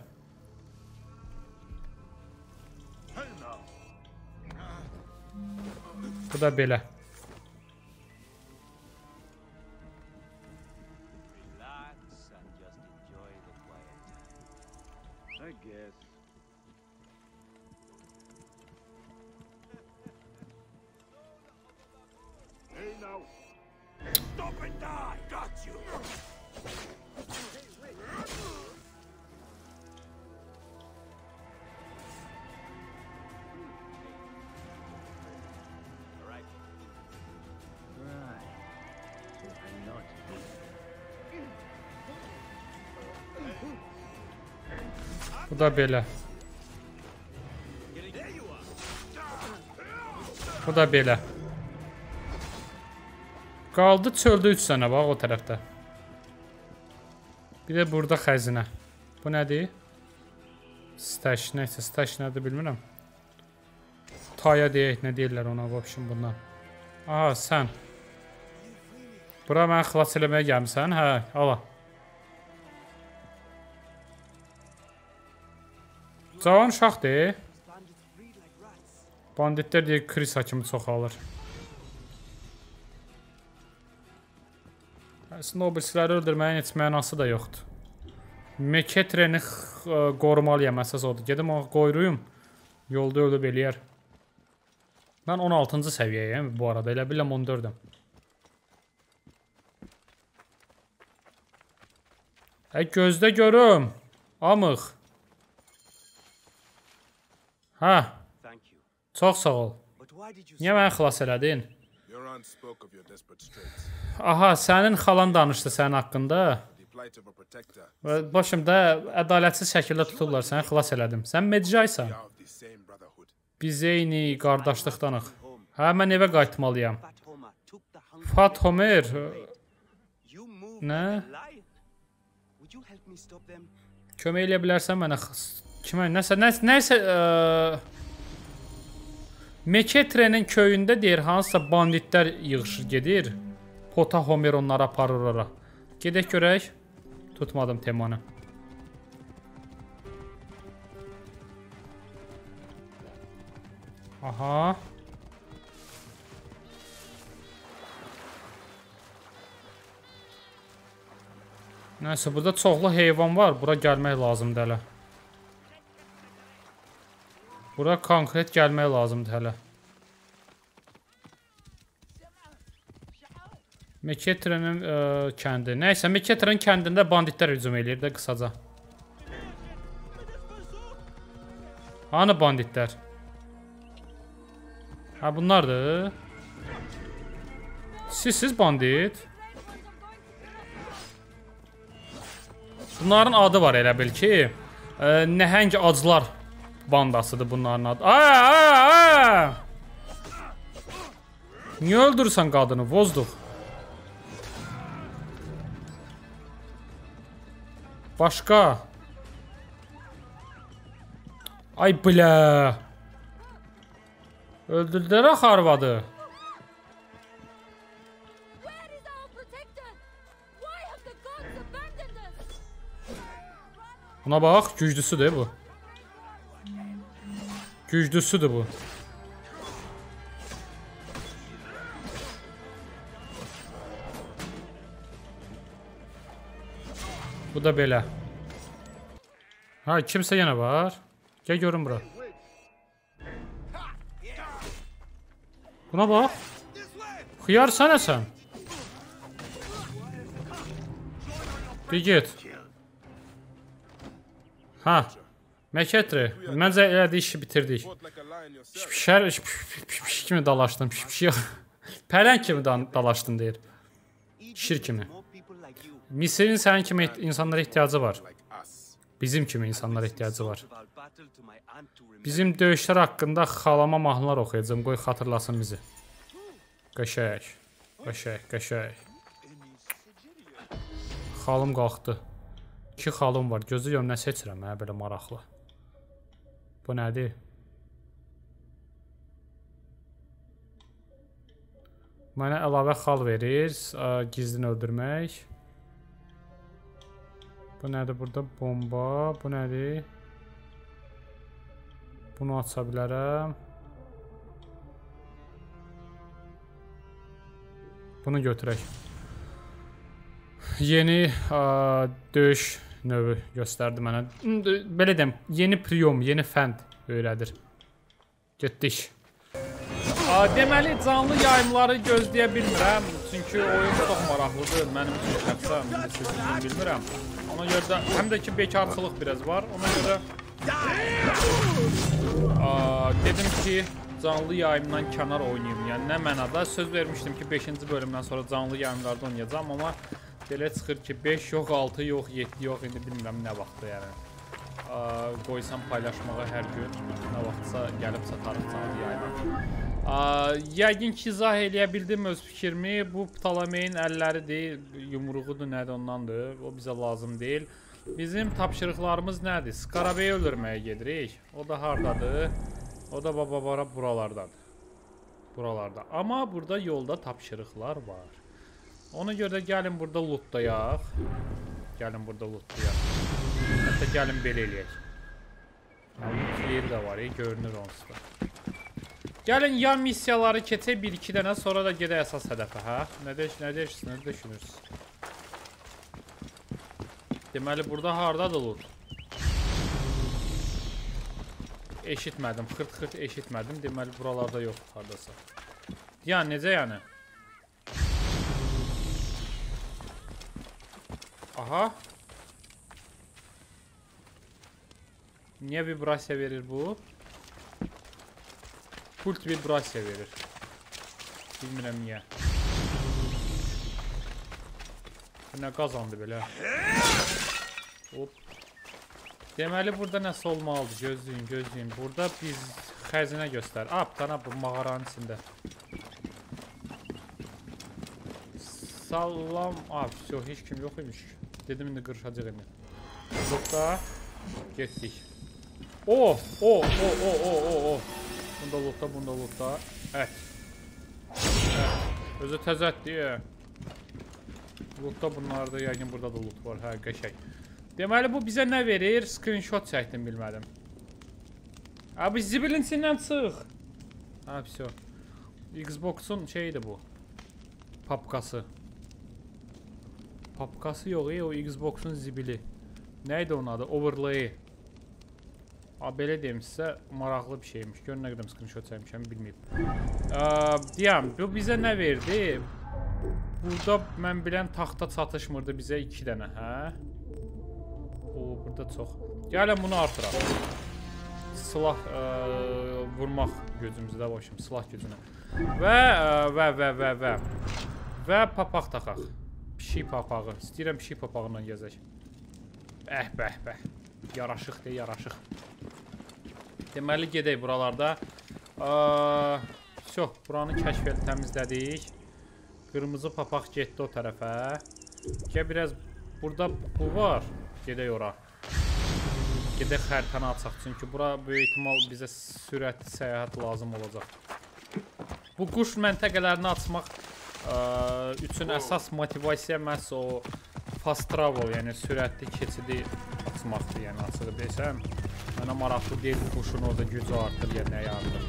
Speaker 1: Bu da belə. Bu da belə. Bu da belə. Qaldı çöldə 3 dənə bax o tərəfdə. Bir də burada xəzinə. Bu nədir? Stash, nəysə stash nədir bilmirəm. Taya deyək, nə deyirlər ona, в общем bundan. Aha, sən. Bura məni xilas eləməyə gəlmisən? Hə, ala. Cavan uşaqdır. Banditlər deyir Chris hakimi çoxalır. Birisləri öldürməyin heç mənası da yoxdur. Meketreni qorumalıyam əsas odur. Gedim o qoyruyum. Yolda ölüb eləyər. Mən 16-cı səviyyəyəm bu arada. Elə biləm 14-əm. Ə gözdə görüm. Amıq. Hə, çox sağ ol. Niyə məni xilas elədin? Aha, sənin xalan danışdı sənin haqqında. Və başımda ədalətsiz şəkildə tutublar, səni xilas elədim. Sən
Speaker 3: brotherhood.
Speaker 1: Biz eyni qardaşlıqdanıq. Hə, mən evə qayıtmalıyam.
Speaker 9: Fat Homer
Speaker 1: Nə? Kömək eləyə bilərsən mənə kimə nəsə nəsə nəsə ə, Meketrenin köyündə deyir hansısa banditlər yığışır gedir. Pota Homer onları aparır ora. Gedək görək. Tutmadım temanı. Aha. Nəsə burada çoxlu heyvan var. Bura gəlmək lazımdır hələ. Bura konkret gəlmək lazımdır hələ. Meketrenin ə, kəndi. Nəysə, Meketrenin kəndində banditlər hücum eləyir də qısaca. Hanı banditlər? Ha bunlardır. Siz siz bandit. Bunların adı var elə bil ki, ə, nəhəng aclar bandasıdır bunların adı. Aa, aa, aa! Niyə öldürürsən qadını? Vozduq. Başqa. Ay bilə. Öldürdülər axı arvadı.
Speaker 10: Where is our protector?
Speaker 1: Güclüsüdür bu. Bu da belə. Ha, kimsə yenə var. Gəl görün bura. Buna bax. Xiyar sənə sən. Bir get. Ha. Məkətri, məncə elədi işi bitirdik. Şər piş kimi dalaşdın, piş piş yox. Pələng kimi dalaşdın deyir. Şir kimi. Misirin sənin kimi insanlara ehtiyacı var. Bizim kimi insanlara ehtiyacı var. Bizim döyüşlər haqqında xalama mahnılar oxuyacağam. Qoy xatırlasın bizi. Qəşəng. Qəşəng, qəşəng. Xalım qalxdı. İki xalım var. Gözləyirəm nə seçirəm hə belə maraqlı. Bu nədir? Mənə əlavə xal verir, gizlin öldürmək. Bu nədir burada? Bomba. Bu nədir? Bunu aça bilərəm. Bunu götürək. Yeni ə, döyüş növü göstərdi mənə. Belə deyim, yeni priyom, yeni fənd öyrədir. Getdik. Deməli canlı yayımları gözləyə bilmirəm, çünki oyun çox maraqlıdır mənim üçün şəxsən, indi siz üçün bilmirəm. Ona görə də həm də ki bekarçılıq biraz var. Ona görə a, dedim ki canlı yayımdan kənar oynayım. Yəni nə mənada söz vermişdim ki 5-ci bölümdən sonra canlı yayımlarda oynayacağam, amma belə çıxır ki 5 yox, 6 yox, 7 yox, indi bilmirəm nə vaxtdır yəni. A, qoysam paylaşmağa hər gün nə vaxtsa gəlib çatarıq canlı yayıma. A, yəqin ki izah eləyə bildim öz fikrimi. Bu Ptolemeyin əlləridir, yumruğudur, nədir ondandır. O bizə lazım deyil. Bizim tapşırıqlarımız nədir? Skarabeyi öldürməyə gedirik. O da hardadır? O da bababara buralardadır. Buralarda. Amma burada yolda tapşırıqlar var. Ona görə də gəlin burada lootlayaq. Gəlin burada lootlayaq. Hətta gəlin belə eləyək. Ha, loot yeri də var, e, görünür onsuz da. Gəlin yan missiyaları keçək 1-2 dənə, sonra da gedək əsas hədəfə, hə? Nə deyiş, nə deyirsiniz, nə düşünürsünüz? Deməli burada hardadır loot? Eşitmədim, xırt-xırt eşitmədim. Deməli buralarda yoxdur hardasa. Yəni necə yəni? Aha. Niyə vibrasiya verir bu? Pult vibrasiya verir. Bilmirəm niyə. Bu nə qazandı belə? Hop. Deməli burada nəsə olmalıdır. Gözləyin, gözləyin. Burada biz xəzinə göstər. A, tana bu mağaranın içində. Salam. A, все, heç kim yox imiş. Dedim indi qırışacaq indi. Burada getdik. O, o, o, o, o, o, o. Bunda lootda, bunda lootda. Ət. Ət. Özü təzətdir. Lootda bunlarda yəqin burada da loot var. Hə, qəşəng. Deməli bu bizə nə verir? Screenshot çəkdim bilmədim. Abi zibilin içindən çıx. Ha, все. Xbox-un şeydir bu. Papkası. Papkası yox, e, o Xbox-un zibili. Nə idi onun adı? Overlay. A, belə deyim sizə, maraqlı bir şeymiş. Gör nə qədər screenshot çəkmişəm, bilməyib. Deyəm, bu bizə nə verdi? Burada mən bilən taxta çatışmırdı bizə 2 dənə, hə? O, burada çox. Gəlin bunu artıraq. Silah ə, vurmaq gücümüzdə başım, silah gücünü. Və ə, və və və və və papaq taxaq. Pişik papağı. İstəyirəm pişik papağıyla gəzək. Bəh, bəh, bəh. Yaraşıq deyə yaraşıq. Deməli gedək buralarda. Vəh, buranı kəşf edib təmizlədik. Qırmızı papaq getdi o tərəfə. Gəl biraz burada bu var. Gedək ora. Gedək xəritəni açaq çünki bura böyük ehtimal bizə sürətli səyahət lazım olacaq. Bu quş məntəqələrini açmaq ə, üçün əsas motivasiya məhz o fast travel, yəni sürətli keçidi açmaqdır, yəni açığı desəm. Mənə maraqlı deyil quşun orada gücü artır, ya nəyə artır.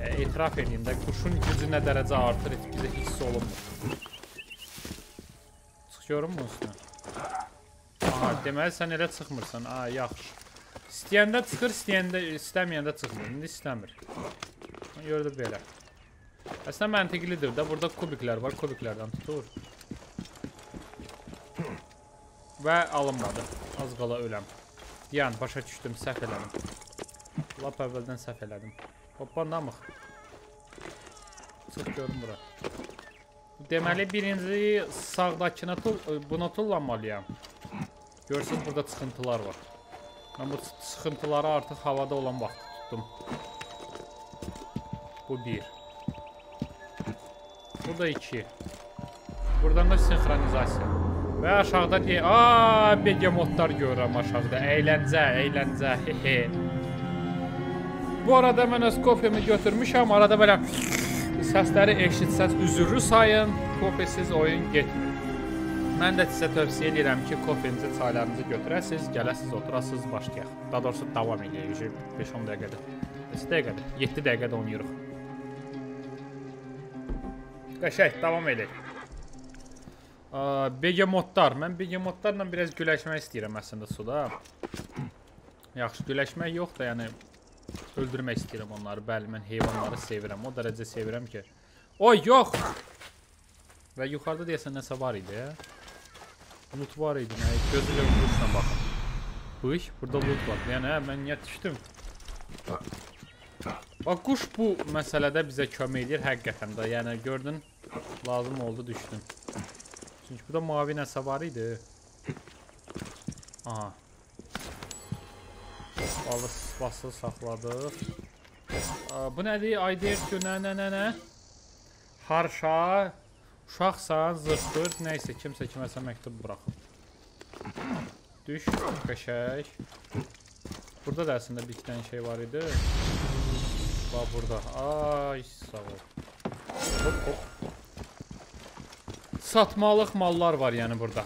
Speaker 1: E, etiraf edeyim də, quşun gücü nə dərəcə artır, bizə hiss olunmur. Çıx görünmür üstünə. Aha, deməli sən elə çıxmırsan. Aa, yaxşı. İstəyəndə çıxır, istəyəndə istəməyəndə çıxmır. İndi istəmir. Gördü belə. Əslində məntiqlidir də. Burada kubiklər var, kubiklərdən tutur. Və alınmadı. Az qala öləm. Yan, başa düşdüm, səhv elədim. Lap əvvəldən səhv elədim. Hoppa, namıq. Çıx görüm bura. Deməli, birinci sağdakına tul, buna tullanmalıyam. Görürsünüz, burada çıxıntılar var. Mən bu çıxıntıları artıq havada olan vaxt tutdum. Bu bir. Bu da iki. Buradan da sinxronizasiya. Və aşağıda deyə, aaa, begemotlar görürəm aşağıda. Əyləncə, əyləncə. Bu arada mən öz kofemi götürmüşəm. Arada belə səsləri eşitsəz üzürlü sayın. Kofesiz oyun getmir. Mən də sizə tövsiyə edirəm ki, kofenizi, çaylarınızı götürəsiz, gələsiz, oturasız, başlayaq. Daha doğrusu davam edək. 5-10 dəqiqədə. 5 dəqiqədə, 7 dəqiqədə oynayırıq. Qəşəng, davam edək. Begemotlar. Mən begemotlarla biraz güləşmək istəyirəm əslində suda. Yaxşı, güləşmək yox da, yəni öldürmək istəyirəm onları. Bəli, mən heyvanları sevirəm. O dərəcə sevirəm ki. Oy, yox! Və yuxarıda deyəsən nəsə var idi. Loot var idi. Nə? Gözlə vuruşla baxın. Bıy, burada loot var. Yəni, hə, mən niyə düşdüm? Bax, quş bu məsələdə bizə kömək edir həqiqətən də. Yəni, gördün, lazım oldu, düşdüm. Çünki burada mavi nəsə var idi. Aha. Balıq basılı saxladıq. Bu nədir? ID nə, nə, nə, nə? Harşa. Uşaqsan, zırtdır, nəysə, kimsə kiməsə məktub buraxıb. Düş, qəşək. Burada da əslində bir iki dənə şey var idi. Bax, burada. Ay, sağ ol. Hop, hop. Satmalıq mallar var yəni burada.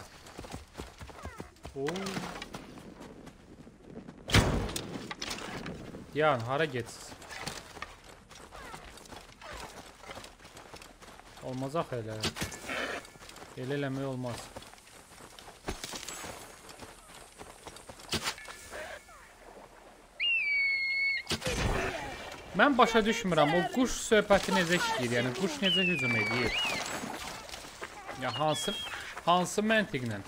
Speaker 1: Oo. Yan, hara getsiz? Olmaz axı elə. Elə eləmək olmaz. Mən başa düşmürəm, o quş söhbəti necə işləyir, yəni quş necə hücum edir? Ya hansı, hansı məntiqlə?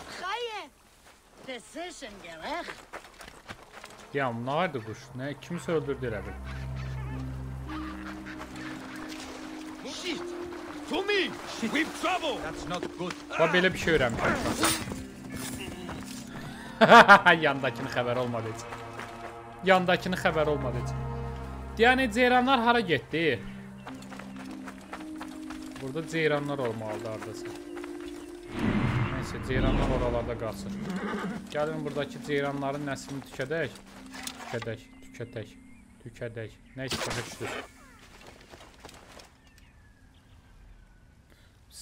Speaker 1: Ya nə vardı quş? Nə, kimsə öldürdü elə bil.
Speaker 8: Shit! To me! We've trouble!
Speaker 9: That's not good.
Speaker 1: Bax belə bir şey öyrənmişəm. Yandakını xəbər olmadı heç. Yandakını xəbər olmadı heç. Yəni ceyranlar hara getdi? Burada ceyranlar olmalıdır hardasa. Nəysə, ceyranlar oralarda qalsın. Gəlin buradakı ceyranların nəslini tükədək. Tükədək, tükədək, tükədək. Nəysə, başa düşdük.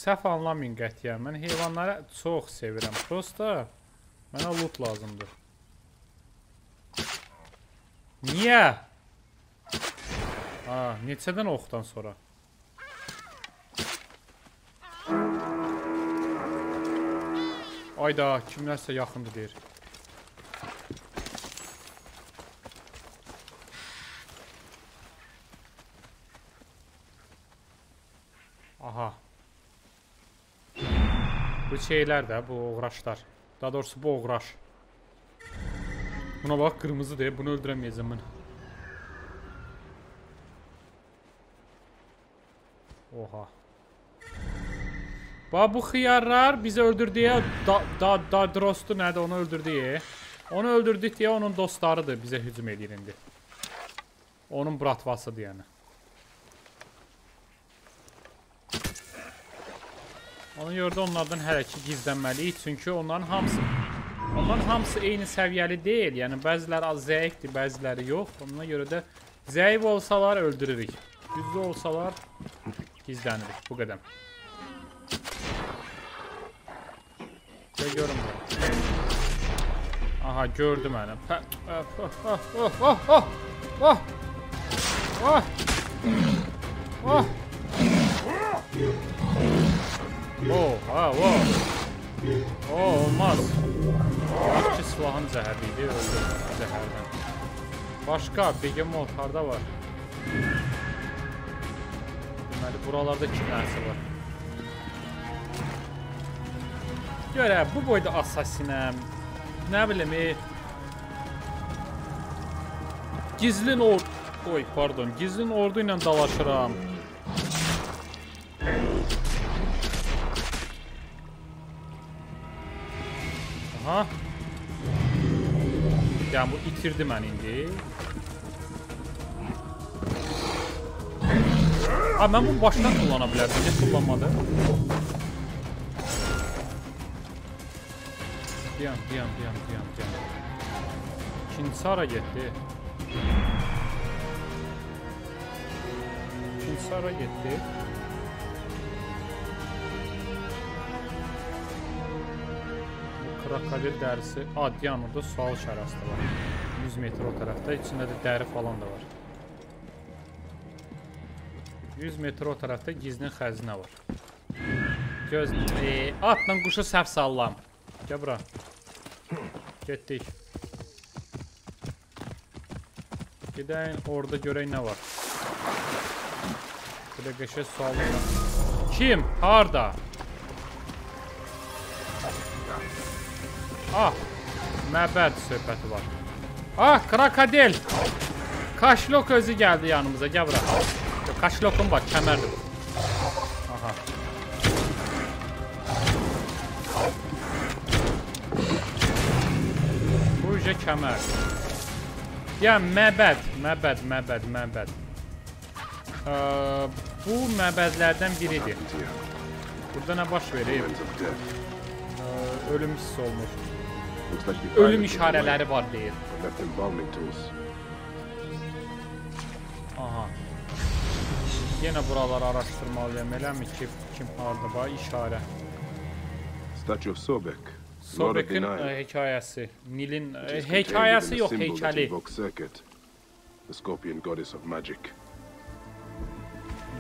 Speaker 1: Səhv anlamayın qətiyyən. Mən heyvanları çox sevirəm. Prosta mənə loot lazımdır. Niyə? Ha, neçədən oxdan sonra? Ayda, kimlərsə yaxındır deyir. Aha. Bu şeylər də, bu oğraşlar. Daha doğrusu bu oğraş. Buna bax, qırmızı deyib, bunu öldürəməyəcəm mən. Oha. Bax bu xiyarlar bizi öldürdüyə da, da, da drostu nədir onu öldürdüyə. Onu öldürdük deyə onun dostlarıdır bizə hücum edir indi. Onun bratvasıdır yəni. Ona görə də onlardan hələ ki gizlənməliyik. Çünki onların hamısı onların hamısı eyni səviyyəli deyil. Yəni bəziləri az zəifdir, bəziləri yox. Ona görə də zəif olsalar öldürürük. Güclü olsalar gizlənirik. Bu qədər. Gör görüm. Aha, gördü məni. Oha, wow. O, olmaz. Yaxşı silahın zəhəri idi, öldü zəhərdən. Başqa, begemot harda var? Deməli, buralarda kiməsi var. Görə, bu boyda asasinəm. Nə bilim, e, gizlin or... Oy, pardon. Gizlin ordu ilə dalaşıram. Aha. Yəni bu itirdi məni indi. Ha, mən bunu başdan kullana bilərdim. Niyə kullanmadım? Dayan, dayan, dayan, dayan, dayan. İkincisi hara getdi? İkincisi hara getdi? Bu krokodil dərisi. A, dayan, orada sual işarəsi də var. 100 metr o tərəfdə. İçində də dəri falan da var. 100 metr o tərəfdə gizlin xəzinə var. Göz... E, atla quşu səhv sallam. Gəl bura. Getdik. Gedəyin orada görək nə var. Belə qəşə suallar. Kim? Harda? Ah, məbəd söhbəti var. Ah, krokodil. Kaşlok özü gəldi yanımıza. Gəl bura. Yox, Kaşlokum var, kəmərdir bu. Uca kəmər. Ya məbəd, məbəd, məbəd, məbəd. Ə, bu məbədlərdən biridir. Burada nə baş verir? Ə, ölüm hiss olunur. Ölüm işarələri var deyir. Aha. Yenə buraları araşdırmalıyam. Eləmi ki, kim harda var? İşarə.
Speaker 3: Statue of Sobek. Lord of the
Speaker 1: Sobekin ə,
Speaker 3: Nile.
Speaker 1: hekayəsi. Nilin
Speaker 3: It
Speaker 1: ə,
Speaker 3: is
Speaker 1: hekayəsi
Speaker 3: contained within a
Speaker 1: yox,
Speaker 3: symbol that
Speaker 1: heykəli.
Speaker 3: invokes Serket, the scorpion goddess of magic.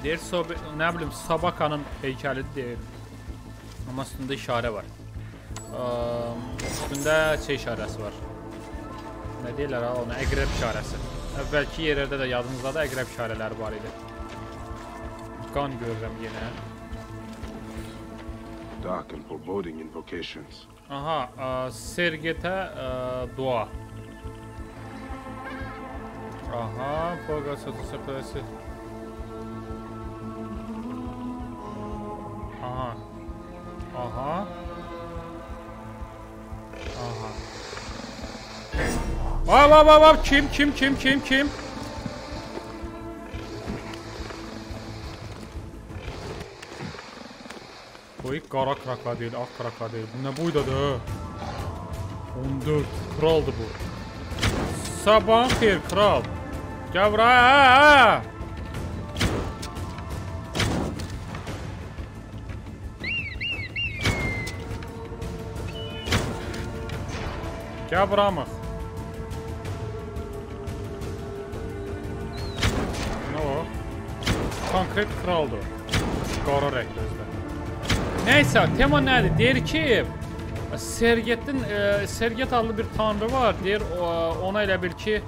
Speaker 1: Deyir Sobe, nə bilim, Sabakanın heykəli deyir. Amma üstündə işarə var. Ə, üstündə şey işarəsi var. Nə deyirlər ha, ona əqrəb işarəsi. Əvvəlki yerlərdə də yadınızdadır, əqrəb işarələri var idi. Qan görürəm yenə.
Speaker 3: Dark and foreboding invocations.
Speaker 1: Aha, ə, Sergetə ə, dua. Aha, Foga satısı kulesi. Aha. Aha. Aha. Vay vay vay vay kim kim kim kim kim? Oy qara krokodil, ağ krokodil. Bu nə boydadır? 14. Kraldır bu. Sabahın xeyir kral. Gəl bura. hə, hə. Gəl bura mı? Nə o? Konkret kraldır. Qara rəngli özdə. Nəysə, tema nədir? Deyir ki, Sergetin e, Serget adlı bir tanrı var. Deyir o, ona elə bil ki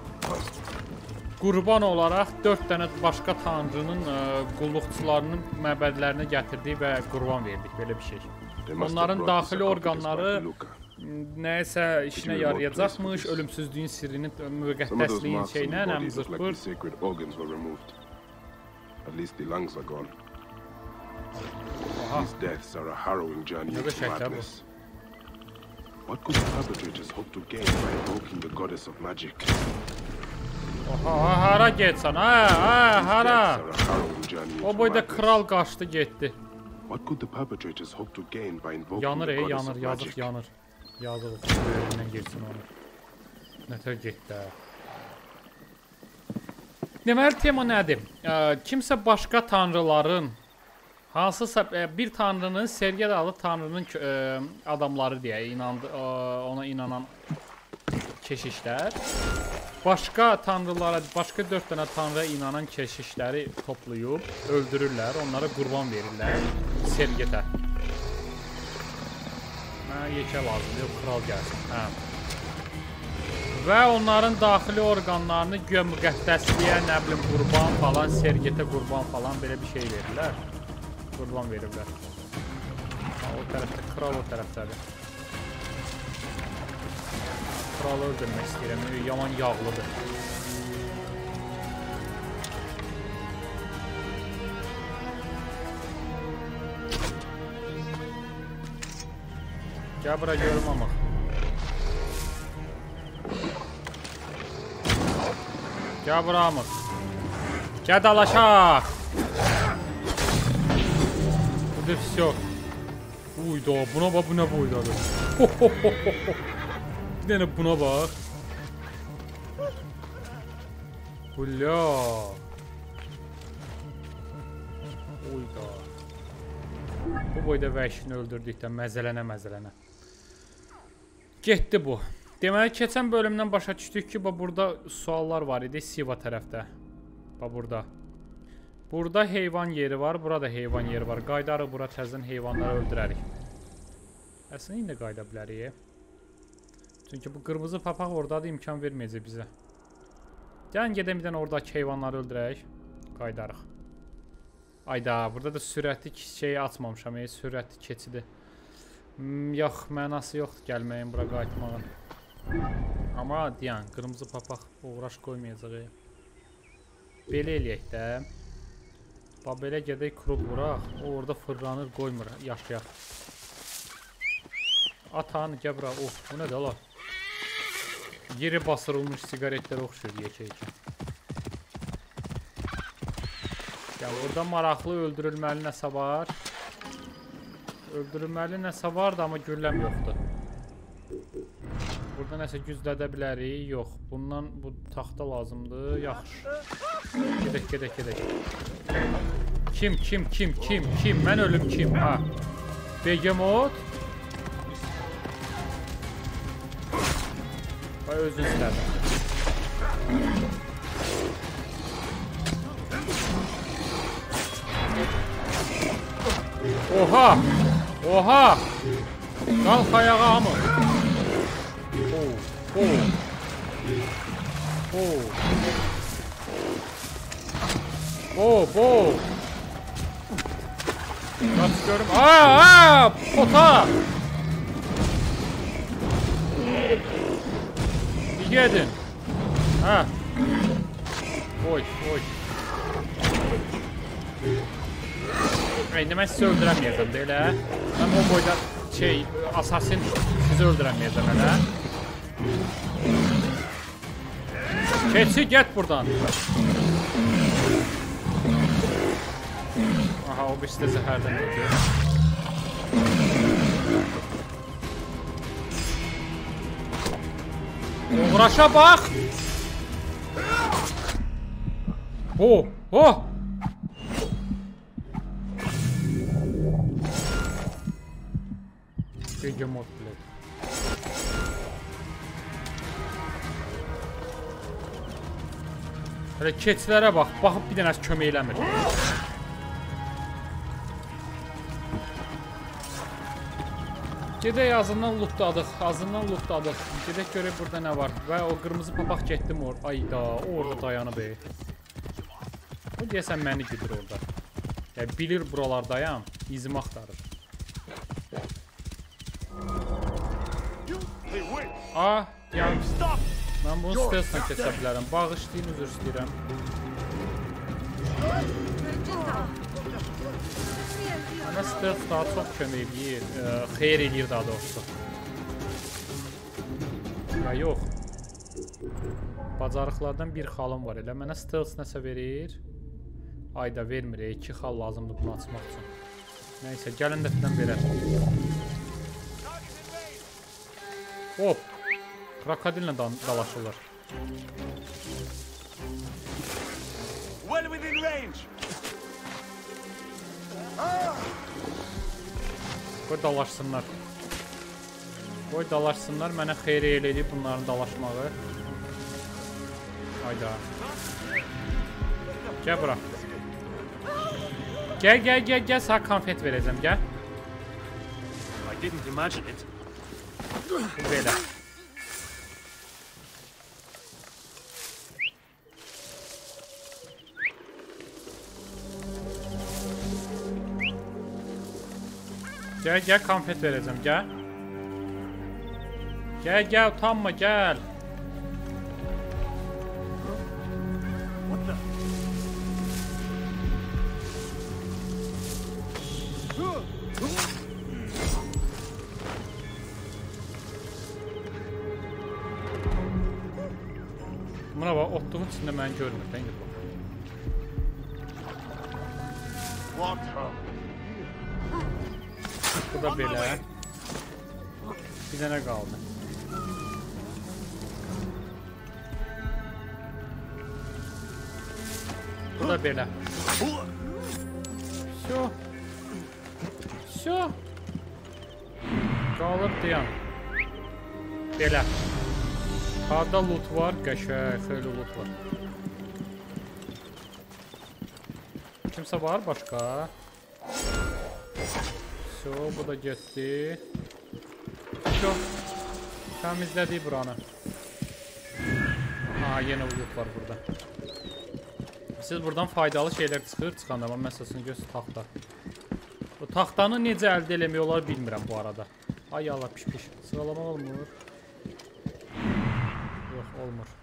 Speaker 1: qurban olaraq 4 dənə başqa tanrının e, qulluqçularının məbədlərinə gətirdik və qurban verdik belə bir şey. Onların daxili orqanları nəyəsə işinə yarayacaqmış, ölümsüzlüyün sirrini müqəddəsliyin şeyinə
Speaker 3: removed. At least the lungs are gone.
Speaker 1: Aha.
Speaker 3: These deaths are a harrowing journey
Speaker 1: Ne
Speaker 3: into madness. What could the perpetrators hope to gain by invoking the goddess of magic?
Speaker 1: Oha, ha, hara getsən? Ha, ha, hara? O boyda kral qaçdı getdi.
Speaker 3: What could the perpetrators hope to gain by invoking
Speaker 1: Yanır
Speaker 3: the goddess
Speaker 1: yanır,
Speaker 3: of
Speaker 1: yazıq
Speaker 3: magic?
Speaker 1: yanır. Yazıq olsun, böyründən geçsin onu. Nətər getdi hə. Deməli tema nədir? Ə, kimsə başqa tanrıların hansısa ə, bir tanrının Sergey adlı tanrının adamları deyə inandı ona inanan keşişlər başqa tanrılara, başqa 4 dənə tanrıya inanan keşişləri toplayıb öldürürlər, onlara qurban verirlər Sergetə. Mənə yekə lazımdır, kral gəlsin. Hə. Və onların daxili orqanlarını güya müqəddəsliyə, nə bilim, qurban falan, Sergetə qurban falan belə bir şey verirlər. Qurban veriblər. Ha, o tərəfdə, kral o tərəfdədir. Kralı öldürmək istəyirəm, yaman yağlıdır. Gəl bura görüm amma. Gəl bura amma. Gəl dalaşaq. Burada все. Uyda, buna bax, bu nə boydadır. Bir dənə buna bax. Hulya. Uyda. Bu boyda vəhşini öldürdükdən məzələnə məzələnə. Getdi bu. Deməli keçən bölümdən başa düşdük ki, bax burada suallar var idi Siva tərəfdə. Bax burada. Burada heyvan yeri var, burada heyvan yeri var. Qaydarıq bura təzədən heyvanları öldürərik. Əslində indi qayda bilərik. Çünki bu qırmızı papaq oradadır, imkan verməyəcək bizə. Gəlin gedək bir dənə oradakı heyvanları öldürək. Qaydarıq. Ayda, burada da sürətli şeyi açmamışam, ey, sürətli keçidi. Hmm, yox, mənası yoxdur gəlməyin bura qayıtmağın. Amma deyən, qırmızı papaq uğraş qoymayacaq. ey. Belə eləyək də. Bax belə gedək krub vuraq. O orada fırlanır, qoymur yaşayaq. Atan, gəl bura. Of, bu nədir ala? Yeri basırılmış siqaretlərə oxşuyur yekə-yekə. Ya burada maraqlı öldürülməli nəsə var. Öldürülməli nəsə var da, amma gülləm yoxdur. Burada nəsə güzlədə bilərik. Yox. Bundan bu taxta lazımdır. Yaxşı. Gedək, gedək, gedək. Kim, kim, kim, kim, kim? Mən ölüm kim? Ha. Begemot. Vay özün istədim. Oha! Oha! Qalx ayağa hamı. Oo, oo. Oo. Oo, oo. Görüm. Aa, aa, pota. İyi edin. Ha. Oy, oy. Mən sizi öldürəməyəcəm də elə. Mən o boyda şey, asasin sizi öldürəməyəcəm elə. Keçi, get buradan. o birisi də zəhərdən öldü. Uğraşa bax! Oh, oh! Begemot, blядь. Hələ keçilərə bax, baxıb bir dənəsi kömək eləmir. Gedək azından lootladıq, azından lootladıq. Gedək görək burada nə var. Və o qırmızı papaq getdim or. Ayda, o orada dayanıb. O deyəsən məni güdür orada. Yəni bilir buralardayam, izimi axtarır. A, yəni mən bunu stealth-la keçə bilərəm. Bağışlayın, üzr istəyirəm. Mənə stealth daha çox kömək eləyir, xeyir eləyir daha doğrusu. Ya yox. Bacarıqlardan bir xalım var elə. Mənə stealth nəsə verir. Ayda vermir, 2 xal lazımdır bunu açmaq üçün. Nəysə, gəlin də filan verər. Hop. Krokodillə dan dalaşırlar.
Speaker 8: Well within range.
Speaker 1: Qoy dalaşsınlar. Qoy dalaşsınlar, mənə xeyri eləyib bunların dalaşmağı. Hayda. Gəl bura. Gəl, gəl, gəl, gəl, sənə konfet verəcəm, gəl.
Speaker 8: I didn't imagine it.
Speaker 1: Belə. Gel gel kampet vereceğim gel. Gel gel utanma
Speaker 8: gel.
Speaker 1: Buna bak, otluğun içində məni görmür. Bu da. Bir dənə qaldı. Bu da belə. Şo. Şo. Qalıb dayan. Belə. Harda loot var? Qəşəng, xeyli loot var. Kimsə var başqa? Şo, bu da getdi. Şo. Təmizlədik buranı. Aha, yenə loot var burada. Siz buradan faydalı şeylər çıxır, çıxanda amma məsələsini göz taxta. Bu taxtanı necə əldə eləmək olar bilmirəm bu arada. Ay Allah piş piş. Sıralama olmur. Yox, olmur.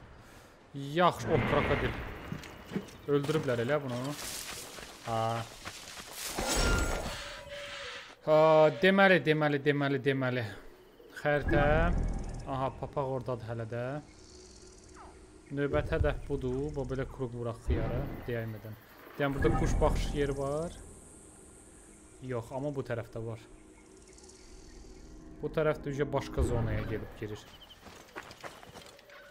Speaker 1: Yaxşı, o krokodil. Öldürüblər elə bunu. Ha. Ha, deməli, deməli, deməli, deməli. Xəritə. Aha, papaq ordadır hələ də. Növbəti hədəf budur. Bu belə kruq vuraq xiyara dəymədən. Yəni burada quş baxış yeri var. Yox, amma bu tərəfdə var. Bu tərəfdə üzə başqa zonaya gedib girir.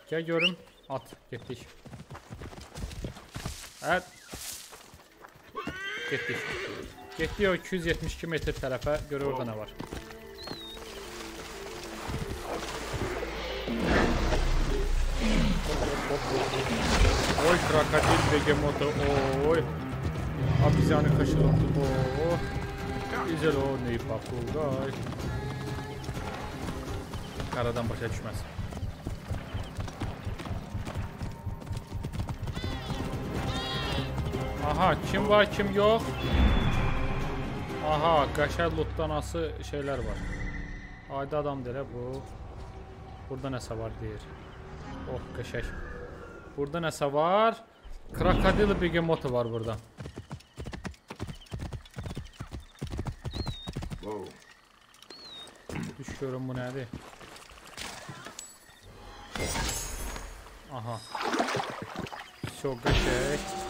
Speaker 1: Gəl görüm. At, getdik. Ət. Getdik. Getdik o 272 metr tərəfə, görə orada nə var. Oy krokodil begemotu, oy. Abi zanı kaşılondu, oy. Güzel o neyi bakıldı, ay. Karadan başa düşməz. Aha, kim var, kim yox? Aha, qəşər lootdanası şeylər var. Ayda adamdır elə bu. Burada nəsə var deyir. Oh, qəşək. Burada nəsə var? Krokodil begemotu var burada.
Speaker 3: Whoa.
Speaker 1: Düş görüm bu nədir? Aha. Çok qəşək.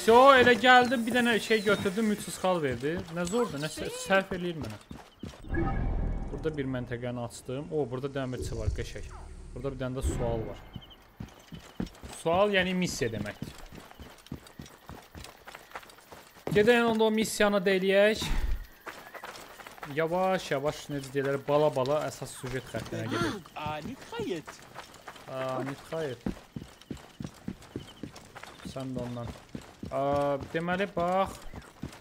Speaker 1: So, elə gəldim bir dənə şey götürdüm 300 xal verdi. Nə zordur, nə sər- sərf eləyir mənə. Burada bir məntəqəni açdım. O, burada dəmirçi var, qəşək. Burada bir dənə də sual var. Sual yəni missiya deməkdir. Gedək onda o missiyanı da eləyək. Yavaş yavaş necə deyirlər, bala bala əsas süjet xəttinə gedək.
Speaker 8: Aa,
Speaker 1: nihayət. Sən də ondan. Aa, deməli bax,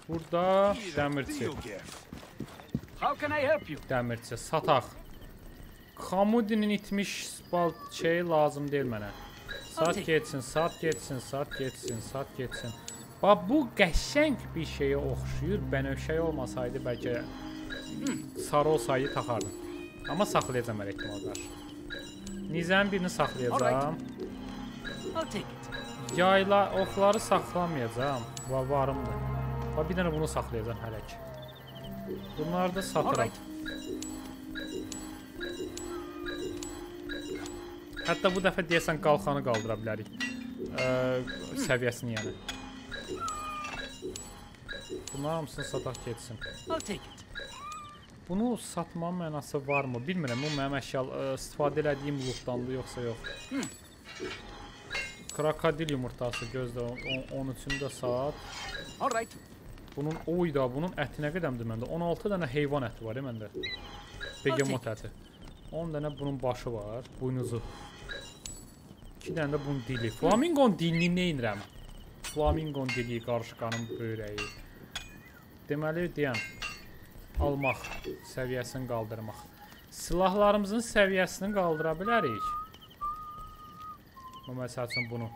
Speaker 1: burada dəmirçi.
Speaker 8: How can I help you?
Speaker 1: Dəmirçi sataq. Xamudinin itmiş bal şey lazım deyil mənə. Saat getsin, saat getsin, saat getsin, saat getsin. Bax bu qəşəng bir şeyə oxşuyur. Bənövşəy olmasaydı bəlkə sarı olsaydı taxardım. Amma ehtimal qarşı. Nizənin birini saxlayacağam.
Speaker 8: I'll take it.
Speaker 1: Yayla oxları saxlamayacağam. Va varımdır. Va bir dənə bunu saxlayacağam hələ ki. Bunları da satıram. Hətta bu dəfə deyəsən qalxanı qaldıra bilərik. Ə, səviyyəsini yəni. Bunlar hamısını sataq getsin.
Speaker 8: I'll take it.
Speaker 1: Bunu satma mənası varmı? Bilmirəm. Bu mənim əşya ə, istifadə etdiyim lootdandır yoxsa yox. Krokodil yumurtası gözlə 13-də saat.
Speaker 8: All right.
Speaker 1: Bunun oyda, bunun əti nə qədəmdir məndə? 16 dənə heyvan əti var ya məndə. Begemot əti. 10 dənə bunun başı var, buynuzu. 2 dənə də bunun dili. Flamingon dilini nə edirəm? Flamingon dili, qarışqanın böyrəyi. Deməli deyən almaq, səviyyəsini qaldırmaq. Silahlarımızın səviyyəsini qaldıra bilərik. Bu məsəl üçün bunu.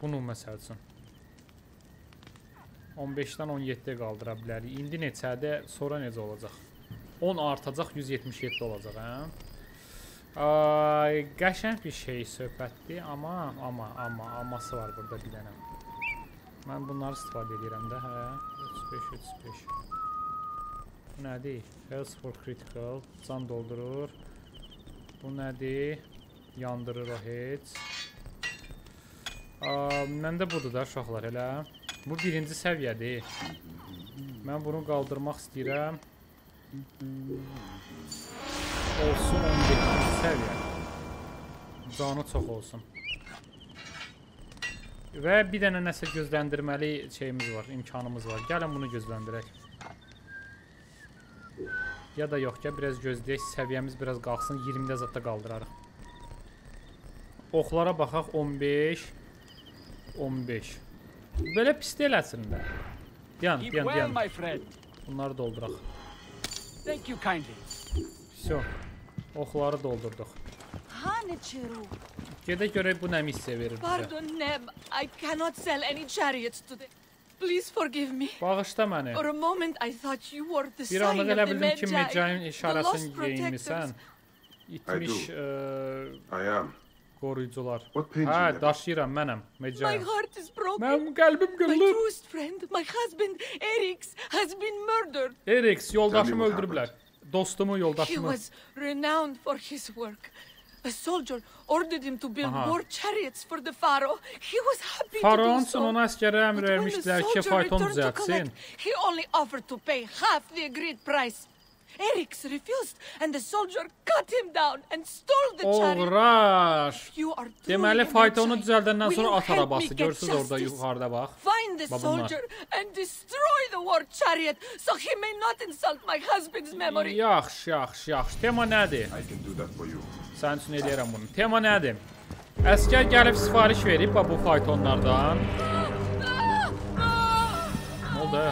Speaker 1: Bunu məsəl üçün 15-dən 17-yə qaldıra bilərik. İndi neçədə, sonra necə olacaq? 10 artacaq, 177 olacaq, hə? Ay, qəşəng bir şey söhbətdir, amma, amma, amma, amması var burada bir dənə. Mən bunları istifadə edirəm də, hə? 35, 35. Bu nədir? Health for critical, can doldurur. Bu nədir? Yandırır o heç. Məndə budur da uşaqlar elə. Bu birinci səviyyədir. Mən bunu qaldırmaq istəyirəm. Olsun 11-ci səviyyə. Canı çox olsun. Və bir dənə nəsə gözləndirməli şeyimiz var, imkanımız var. Gəlin bunu gözləndirək. Ya da yox, gəl biraz gözləyək, səviyyəmiz biraz qalxsın, 20-də zətdə qaldırarıq. Oxlara baxaq 15 15. Belə pis deyil əslində. Dayan,
Speaker 11: Keep
Speaker 1: dayan,
Speaker 11: well,
Speaker 1: dayan.
Speaker 11: my friend.
Speaker 1: Bunları dolduraq.
Speaker 11: Thank you kindly.
Speaker 1: Всё. Oxları doldurduq.
Speaker 12: Hanichiru,
Speaker 1: Gedə görək bu nə missiya verir bizə.
Speaker 12: pardon, Neb. I cannot sell any chariots today. Please forgive me.
Speaker 1: Bağışla məni.
Speaker 12: For a moment, I thought you were the
Speaker 1: Bir
Speaker 12: sign
Speaker 1: anlıq
Speaker 12: of
Speaker 1: elə
Speaker 12: the
Speaker 1: bildim ki,
Speaker 12: Magi,
Speaker 1: Medcain
Speaker 12: the
Speaker 1: işarəsini
Speaker 12: lost
Speaker 1: geyinmisən.
Speaker 12: protectors.
Speaker 1: İtmiş
Speaker 3: I
Speaker 1: eee,
Speaker 3: I am.
Speaker 1: qoruyucular.
Speaker 3: What pains you,
Speaker 1: Hə,
Speaker 3: Neb?
Speaker 1: daşıyıram mənəm.
Speaker 12: My
Speaker 1: Medcain.
Speaker 12: heart is broken.
Speaker 1: Mənim qəlbim
Speaker 12: My
Speaker 1: qırılır.
Speaker 12: truest friend, my husband, Erix, has been murdered.
Speaker 1: Erix, yoldaşımı
Speaker 3: Tell me what
Speaker 1: öldürüblər. Dostumu,
Speaker 12: He
Speaker 1: yoldaşımı.
Speaker 12: was renowned for his work. A soldier ordered him to build
Speaker 1: Aha.
Speaker 12: war chariots for the pharaoh. He was happy
Speaker 1: Faraon
Speaker 12: to do
Speaker 1: üçün
Speaker 12: so.
Speaker 1: ona əsgərə əmr
Speaker 12: But when the
Speaker 1: vermişdilər ki,
Speaker 12: soldier
Speaker 1: fayton
Speaker 12: returned to
Speaker 1: düzəltsin.
Speaker 12: collect, He only offered to pay half the agreed price. Erix refused, and the soldier cut him down and stole the chariot.
Speaker 1: Oğraş.
Speaker 12: You are truly
Speaker 1: Deməli
Speaker 12: a
Speaker 1: faytonu
Speaker 12: Magi.
Speaker 1: düzəldəndən
Speaker 12: Will
Speaker 1: sonra
Speaker 12: you
Speaker 1: at
Speaker 12: help me
Speaker 1: arabası.
Speaker 12: get
Speaker 1: Görürsüz orada
Speaker 12: justice?
Speaker 1: yuxarıda bax.
Speaker 12: Find the
Speaker 1: Bax bunlar.
Speaker 12: soldier and destroy the war chariot so he may not insult my husband's memory.
Speaker 1: Yaxşı, yaxşı, yaxşı. Tema nədir?
Speaker 3: I can do that for you.
Speaker 1: Sənin üçün eləyərəm bunu. Tema nədir? Əskər gəlib sifariş verib bu faytonlardan. Nə oldu?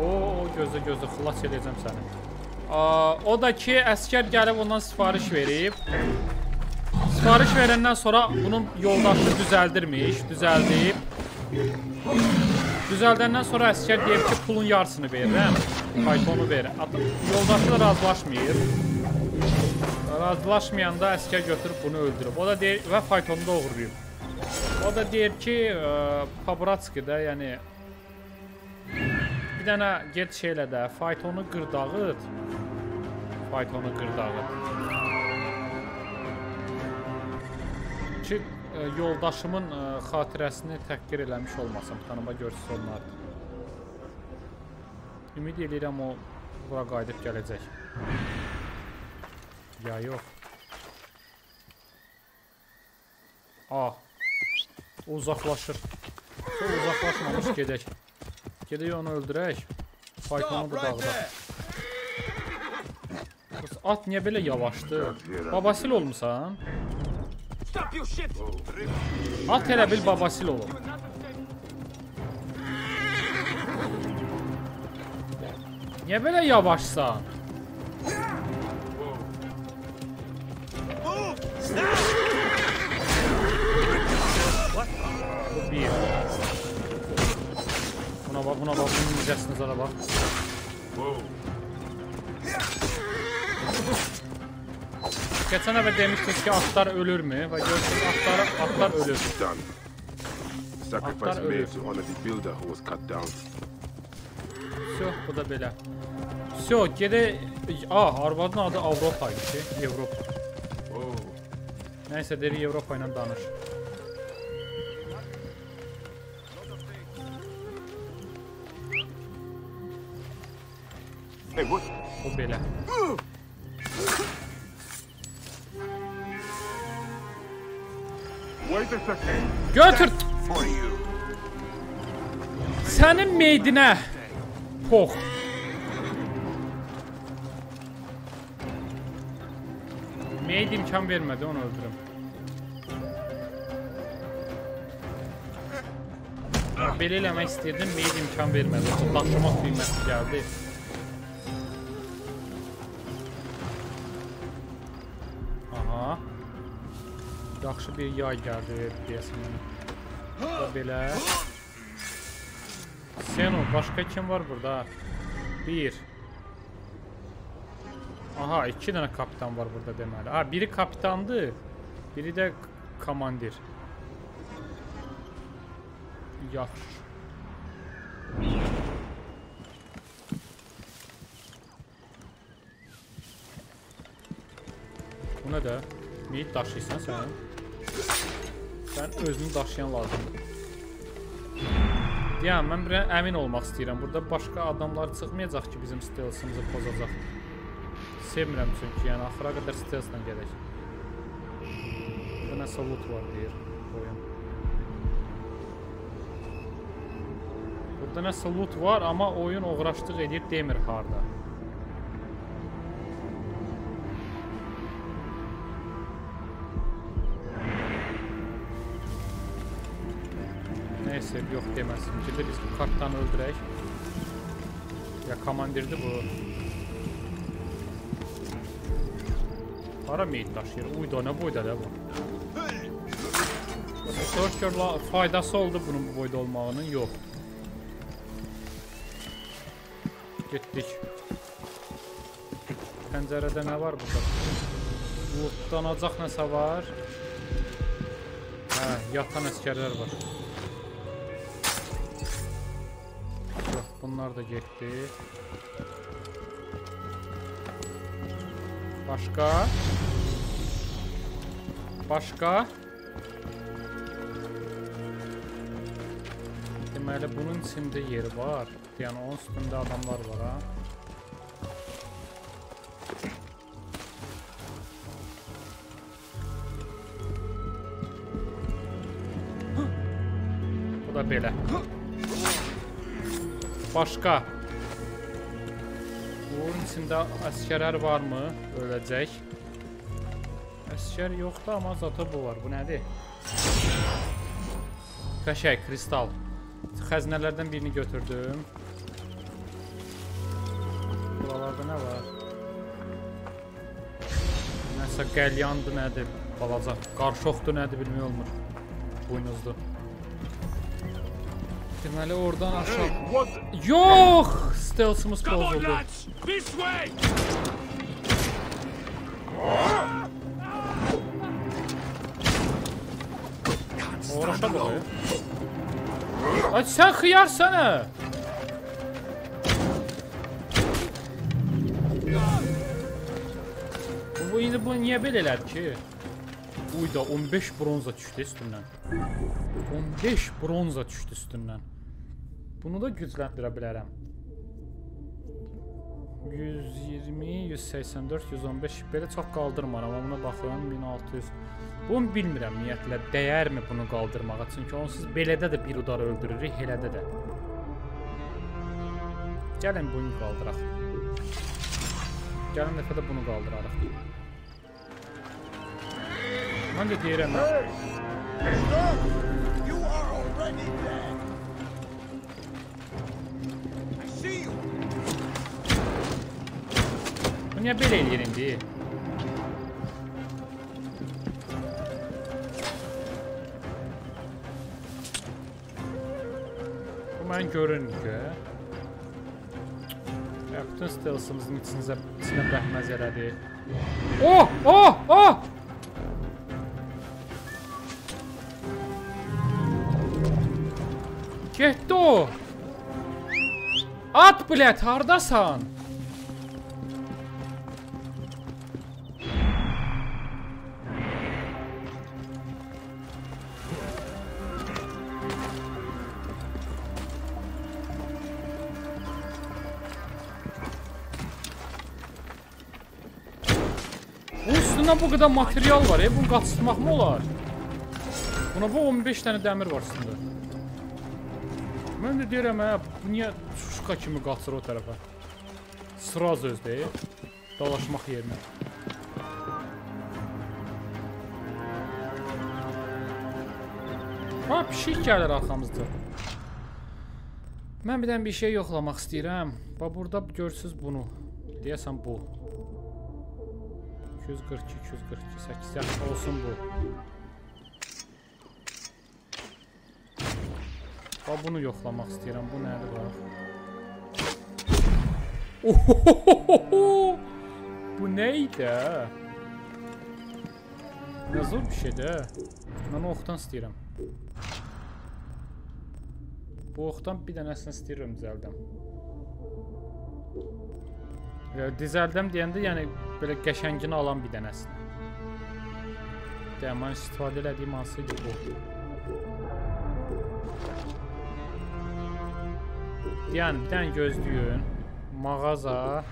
Speaker 1: O, gözlə gözlə xilas edəcəm səni. O da ki, əskər gəlib ondan sifariş verib. Sifariş verəndən sonra bunun yoldaşı düzəldirmiş, düzəldib. Düzəldəndən sonra əskər deyib ki, pulun yarısını verirəm. Faytonu ver. At- Yoldaşı da razılaşmır. Razılaşmayanda əskər götürüb bunu öldürüb. O da deyir və faytonu da oğurlayıb. O da deyir ki, ə, Pabratskidə, yəni bir dənə get şeylə də faytonu qırdağıt. Faytonu qırdağıt. Ki ə, yoldaşımın ə, xatirəsini təhqir eləmiş olmasın. Tanıma görsün onlardır. Ümid edirəm o bura qayıdıb gələcək. Ya yox. O uzaqlaşır. Çox uzaqlaşmamış gedək. Gedək onu öldürək. Faytonu da dağıdaq. Qız, At niyə belə yavaşdır? Babasil olmusan? At elə bil babasil olub. Niyə belə yavaşsan? Bu bir. Buna bak, buna bak, bunun mücəssiniz zara bak. Keçən əvvəl demişdiniz ki, atlar ölürmü? Və görürsünüz, atlar, atlar ölür.
Speaker 3: Done. Sacrifice
Speaker 1: Atlar
Speaker 3: made
Speaker 1: ölür.
Speaker 3: to honor the builder who was cut down.
Speaker 1: Всё, bu da belə. Всё, gedə... Ah, arvadın adı Avropa idi ki, Avropa.
Speaker 3: Oh,
Speaker 1: Nəysə, deyir Avropa ilə danış.
Speaker 3: hey, what?
Speaker 1: Götür! Sənin meydinə! Pox. Meyd imkan vermədi, onu öldürüm. Belə eləmək istəyirdim, meyd imkan vermədi. O daşımaq düyməsi. Yaxşı bir yay gəldi deyəsən. Da belə. Seno, başqa kim var burada? Bir. Aha, iki dənə kapitan var burada deməli. Ha, biri kapitandır, biri də komandir. Yaxşı. Bu nə də? Meyit daşıyırsan sən? Sən özünü daşıyan lazımdır. Ya mən bir əmin olmaq istəyirəm. Burada başqa adamlar çıxmayacaq ki, bizim stealth'ımızı pozacaq. Sevmirəm çünki, yəni axıra qədər stealth'la gedək. Burada nəsə loot var deyir oyun. Burada nəsə loot var, amma oyun uğraşlıq edir demir harda. Neyse yok deməsin. Gedə biz bu kartdan öldürək. Ya komandirdi bu. Hara meyit daşıyır? Uyda nə boyda da bu? Searcher'la faydası oldu bunun bu boyda olmağının? Yox. Getdik. Pəncərədə nə var burada? Lootlanacaq nəsə var. Hə, yatan əskərlər var. Bunlar da getdi. Başqa? Başqa? Deməli, bunun içində yer var. Yəni, onun üstündə adamlar var, ha? Bu da belə. Başqa. Bunun içində əskərlər varmı? Öləcək. Əskər yoxdur, amma zata bu var. Bu nədir? Qəşəng, kristal. Xəzinələrdən birini götürdüm. Buralarda nə var? Nəsə qəlyandır, nədir? Balaca. Qarşoqdur, nədir bilmək olmur. Buynuzlu. Deməli oradan aşağı. Yox! Stealth'ımız
Speaker 11: way!
Speaker 1: Uğraşa bax. Ay sən xiyarsana. Bu indi bu niyə belə elədi ki? Uyda 15 bronza düşdü üstündən. 15 bronza düşdü üstündən. Bunu da gücləndirə bilərəm. 120, 184, 115 belə çox qaldırmaram. Amma buna baxın 1600. Bunu bilmirəm ümumiyyətlə dəyərmi bunu qaldırmağa? Çünki onsuz belədə də bir udar öldürürük, elədə də. Gəlin bunu qaldıraq. Gəlin dəfə də bunu qaldırarıq.
Speaker 9: See you.
Speaker 1: Bu niyə belə eləyir indi? Bu mən görünmür. Ya bütün stealth'ımızın içinizə, içinə bəhməz elədi. Oh! Oh! Oh! Getdi o! At, blət, hardasan? Bunun üstündə bu qədər material var, e, bunu qaçırtmaq mı olar? Buna bu 15 dənə dəmir var üstündə. Mən də deyirəm, hə, niyə şuşka kimi qaçır o tərəfə? Sıraz özdə, e, dalaşmaq yerinə. Ha, pişik gəlir arxamızda. Mən bir dənə bir şey yoxlamaq istəyirəm. Bax, burada görsüz bunu. Deyəsən bu. 242, 242, 8 yaxşı olsun bu. Bax, bunu yoxlamaq istəyirəm. Bu nədir bax? Bu nə idi? hə? Nə zor bir şeydir. hə? Mən oxdan istəyirəm. Bu oxdan bir dənəsini istəyirəm düzəldəm. Düzəldəm deyəndə, yəni belə qəşəngini alan bir dənəsini. də mən istifadə elədiyim hansı idi bu? Yəni bir dənə gözləyin. Mağaza,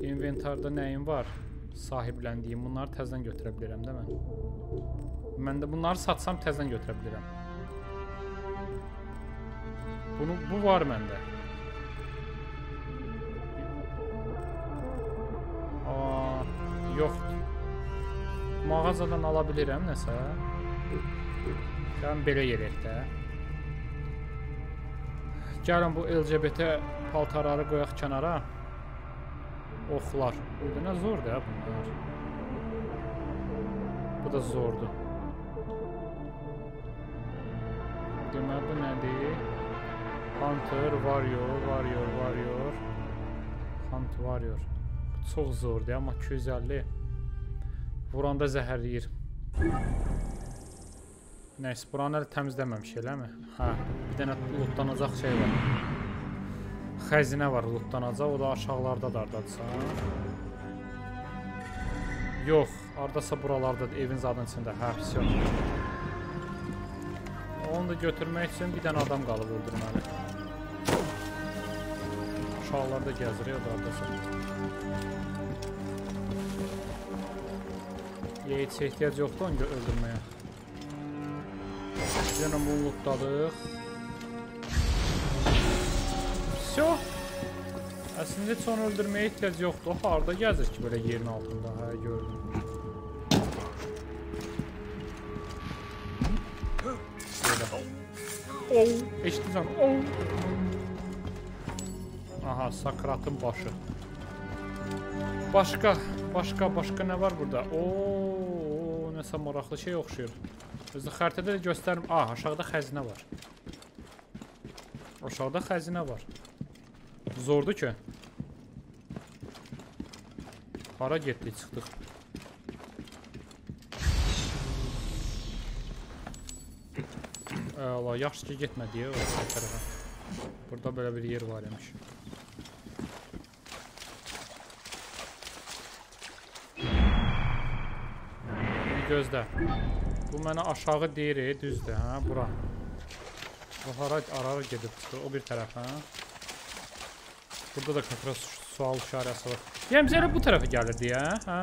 Speaker 1: inventarda nəyim var? Sahibləndiyim bunları təzədən götürə bilərəm də mən. Mən də bunları satsam təzədən götürə bilərəm. Bunu bu var məndə. Aa, yoxdur. Mağazadan ala bilirəm nəsə. Gəlin belə yerək də. Gəlin bu LGBT paltarları qoyaq kənara. Oxlar. Bu da nə zordur ya bunlar. Bu da zordur. Deməli bu nədir? Hunter, Warrior, Warrior, Warrior. Hunt, Warrior. Bu çox zordur, amma 250. Vuranda zəhərləyir. Nəysə, buranı hələ təmizləməmiş eləmi? Hə, bir dənə lootlanacaq şey var. Xəzinə var lootlanacaq, o da aşağılardadır ardadırsa. Yox, ardasa buralardadır, evin zadın içində. Hə, pis yox. Onu da götürmək üçün bir dənə adam qalıb öldürməli. Aşağılarda gəzir, o da ardasa. Yeyiç ehtiyac yoxdur onu öldürməyə. Yenə mulluqdalıq. Vsyo. Əslində heç onu öldürməyə ehtiyac yoxdur. Harada gəzir ki, belə yerin altında? Hə, gördüm. Belə. Oh, eşidirsən. Oh. Aha, Sakratın başı. Başqa, başqa, başqa nə var burada? Oo, nəsə maraqlı şey oxşuyur. Özü xəritədə də göstərim. Ah, aşağıda xəzinə var. Aşağıda xəzinə var. Zordur ki. Hara getdik, çıxdıq. Əla, yaxşı ki getmədi o tərəfə. Burada belə bir yer var imiş. Gözlə. Bu mənə aşağı deyir, düzdür, hə, bura. Bu hara ara gedib çıxır, o bir tərəf, hə? Burada da kakra sual işarəsi var. Yəni elə bu tərəfə gəlirdi, hə? Hə.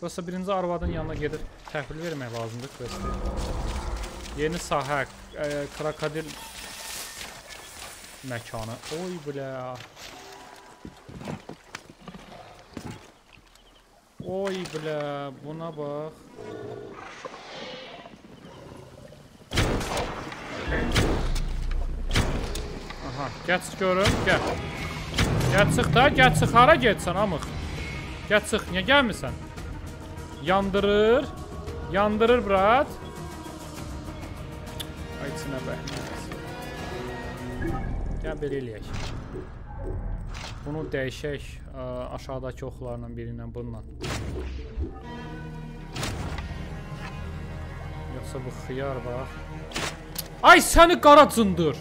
Speaker 1: Burası birinci arvadın yanına gedir, təhvil vermək lazımdır kvesti. Yeni sahə, e, krokodil məkanı. Oy bilə. Oy bilə, buna bax. Aha, gəl çıx görüm, gəl. Gəl çıx da, gəl çıx, hara getsən amıq? Gəl çıx, niyə gəlmirsən? Yandırır, yandırır brat. Ay içinə bəhməz. Gəl belə eləyək. Bunu dəyişək ə, aşağıdakı oxlarla birindən bununla. Yoxsa bu xiyar bax. Ay səni qara cındır.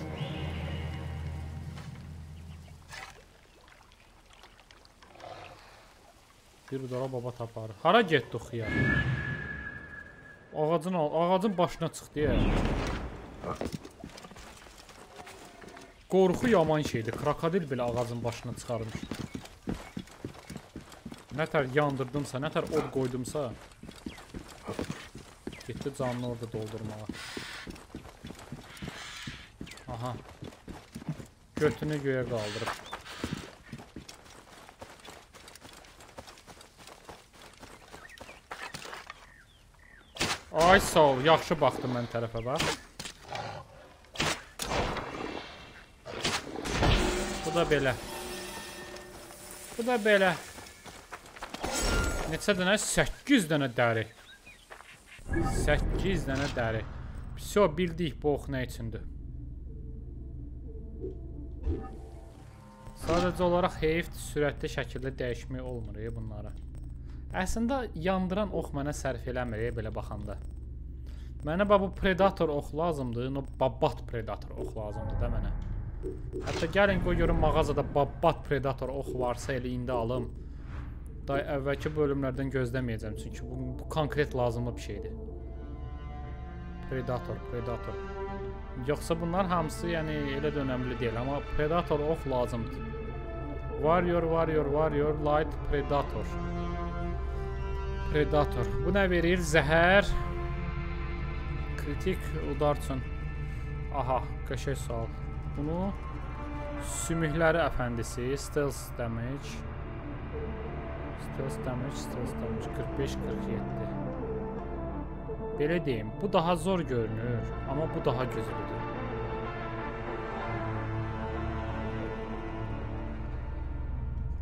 Speaker 1: Bir dara baba tapar. Hara getdi xiyar? Ağacın ağacın başına çıxdı ya. Qorxu yaman şeydir. Krokodil belə ağacın başına çıxarmış. Nətər yandırdımsa, nətər od qoydumsa getdi canını orada doldurmağa. Aha. Götünü göyə qaldırıb. Ay sağ ol, yaxşı baxdım mən tərəfə bax. Bu da belə. Bu da belə. Neçə dənə? 8 dənə dəri. 8 dənə dəri. Всё, bildik bu ox nə üçündür. Sadəcə olaraq heyf sürətli şəkildə dəyişmək olmur e bunlara. Əslində yandıran ox mənə sərf eləmir belə baxanda. Mənə bu predator ox lazımdır, no babat predator ox lazımdır da mənə. Hətta gəlin qoy görüm mağazada babat predator ox varsa elə indi alım. Day əvvəlki bölümlərdən gözləməyəcəm çünki bu, bu konkret lazımlı bir şeydir. Predator, Predator. Yoxsa bunlar hamısı yəni elə də önəmli deyil, amma Predator ox lazımdır. Warrior, Warrior, Warrior, Light, Predator. Predator. Bu nə verir? Zəhər. Kritik udar üçün. Aha, qəşəng sual. Bunu sümükləri əfəndisi, stealth damage. Stealth damage, stealth damage 45-47. Belə deyim, bu daha zor görünür, amma bu daha güclüdür.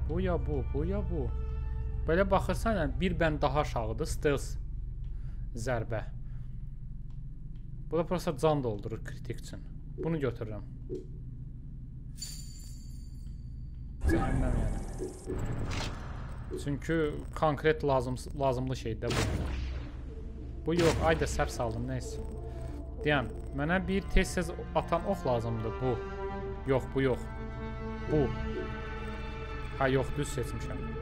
Speaker 1: Bu ya bu, bu ya bu. Belə baxırsan, yəni bir bənd daha aşağıdır, stealth zərbə. Bu da prosta can doldurur kritik üçün. Bunu götürürəm. Cəhənnəm yəni. Çünki konkret lazım lazımlı şeydir bu. Bu yox, ayda səhv saldım, nəysə. Deyəm, mənə bir tez-tez atan ox lazımdır bu. Yox, bu yox. Bu. Ha, yox, düz seçmişəm.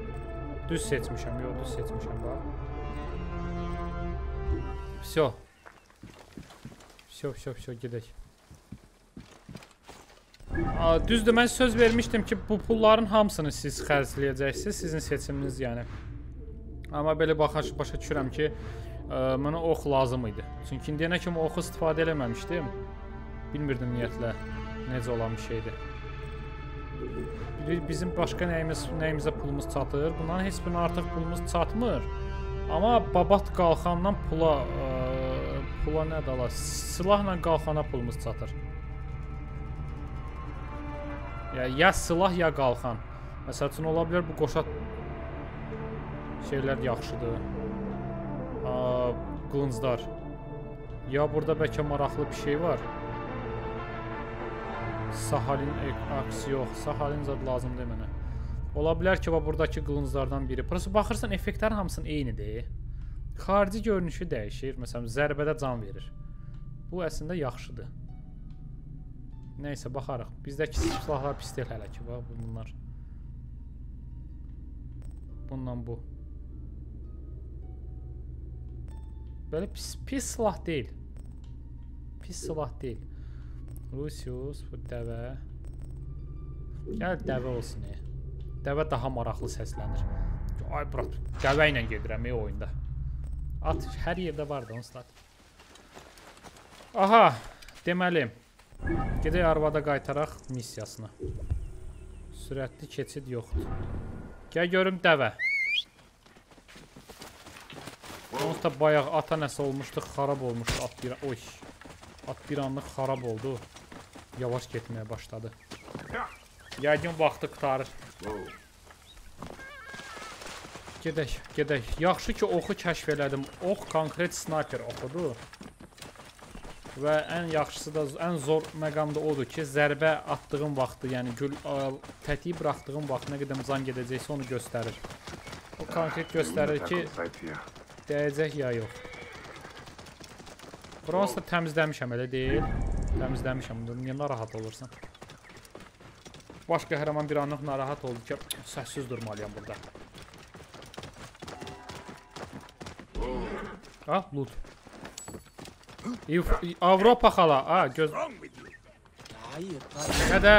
Speaker 1: Düz seçmişəm, yox, düz seçmişəm, bax. Всё. Всё, всё, всё, gedək. A, düzdür, mən söz vermişdim ki, bu pulların hamısını siz xərcləyəcəksiniz, sizin seçiminiz yəni. Amma belə baxaş başa düşürəm ki, ə, mənə ox lazım idi. Çünki indiyənə kimi oxu istifadə eləməmişdim. Bilmirdim ümumiyyətlə necə olan bir şeydir. Bizim başqa nəyimiz, nəyimizə pulumuz çatır. Bunların heç birinə artıq pulumuz çatmır. Amma babat qalxandan pula ə, pula nə dala? Silahla qalxana pulumuz çatır. Ya ya silah ya qalxan. Məsəl üçün ola bilər bu qoşa şeylər yaxşıdır. A, qılınclar. Ya burada bəlkə maraqlı bir şey var. Sahalin aksi yox. Sahalin zad lazım deyil mənə. Ola bilər ki, bax buradakı qılınclardan biri. Prosta baxırsan effektlər hamısının eynidir. Xarici görünüşü dəyişir. Məsələn, zərbədə can verir. Bu əslində yaxşıdır. Nəysə, baxarıq. Bizdəki silahlar pis deyil hələ ki, bax bunlar. Bundan bu. Belə pis, pis silah deyil. Pis silah deyil. Lucius, bu dəvə. Gəl dəvə olsun. E. Dəvə daha maraqlı səslənir. Ay brat, dəvə ilə gedirəm e oyunda. At hər yerdə vardı onsuz da. Aha, deməli. Gedək arvada qaytaraq missiyasına. Sürətli keçid yoxdur. Gəl görüm dəvə. Onsuz da bayaq ata nəsə olmuşdu, xarab olmuşdu at bir oy. At bir anlıq xarab oldu. Yavaş getməyə başladı. Yəqin vaxtı qutarır. Gedək, gedək. Yaxşı ki, oxu kəşf elədim. Ox konkret snayper oxudur. Və ən yaxşısı da, ən zor məqam da odur ki, zərbə atdığın vaxtı, yəni gül tətiyi buraxdığın vaxt nə qədər can gedəcəksə onu göstərir. O konkret göstərir ki, dəyəcək ya yox. Bronz da təmizləmişəm, elə deyil. Təmizləmişəm, niyə narahat olursan? Baş qəhrəman bir anlıq narahat oldu ki, səssiz durmalıyam burada. Ah, loot. Avropa xala, ha, göz... Nədə?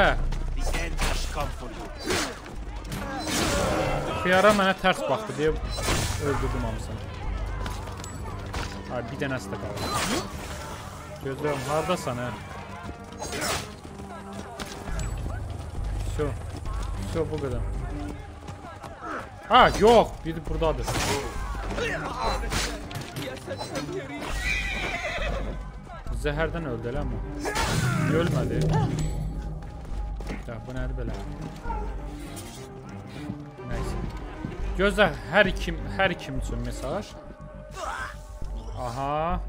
Speaker 1: Xiyara mənə tərs baxdı deyə öldürdüm hamısını. Ay, bir dənəsi də qaldı. Gözləyəm, haradasan, hə? Всё. Всё, bu qədər. Ha, yox, biri buradadır. Zəhərdən öldü elə mi? Ölmədi. Ya, bu nədir belə? Nəysə. Gözlə, hər kim, hər kim üçün mesaj. Aha.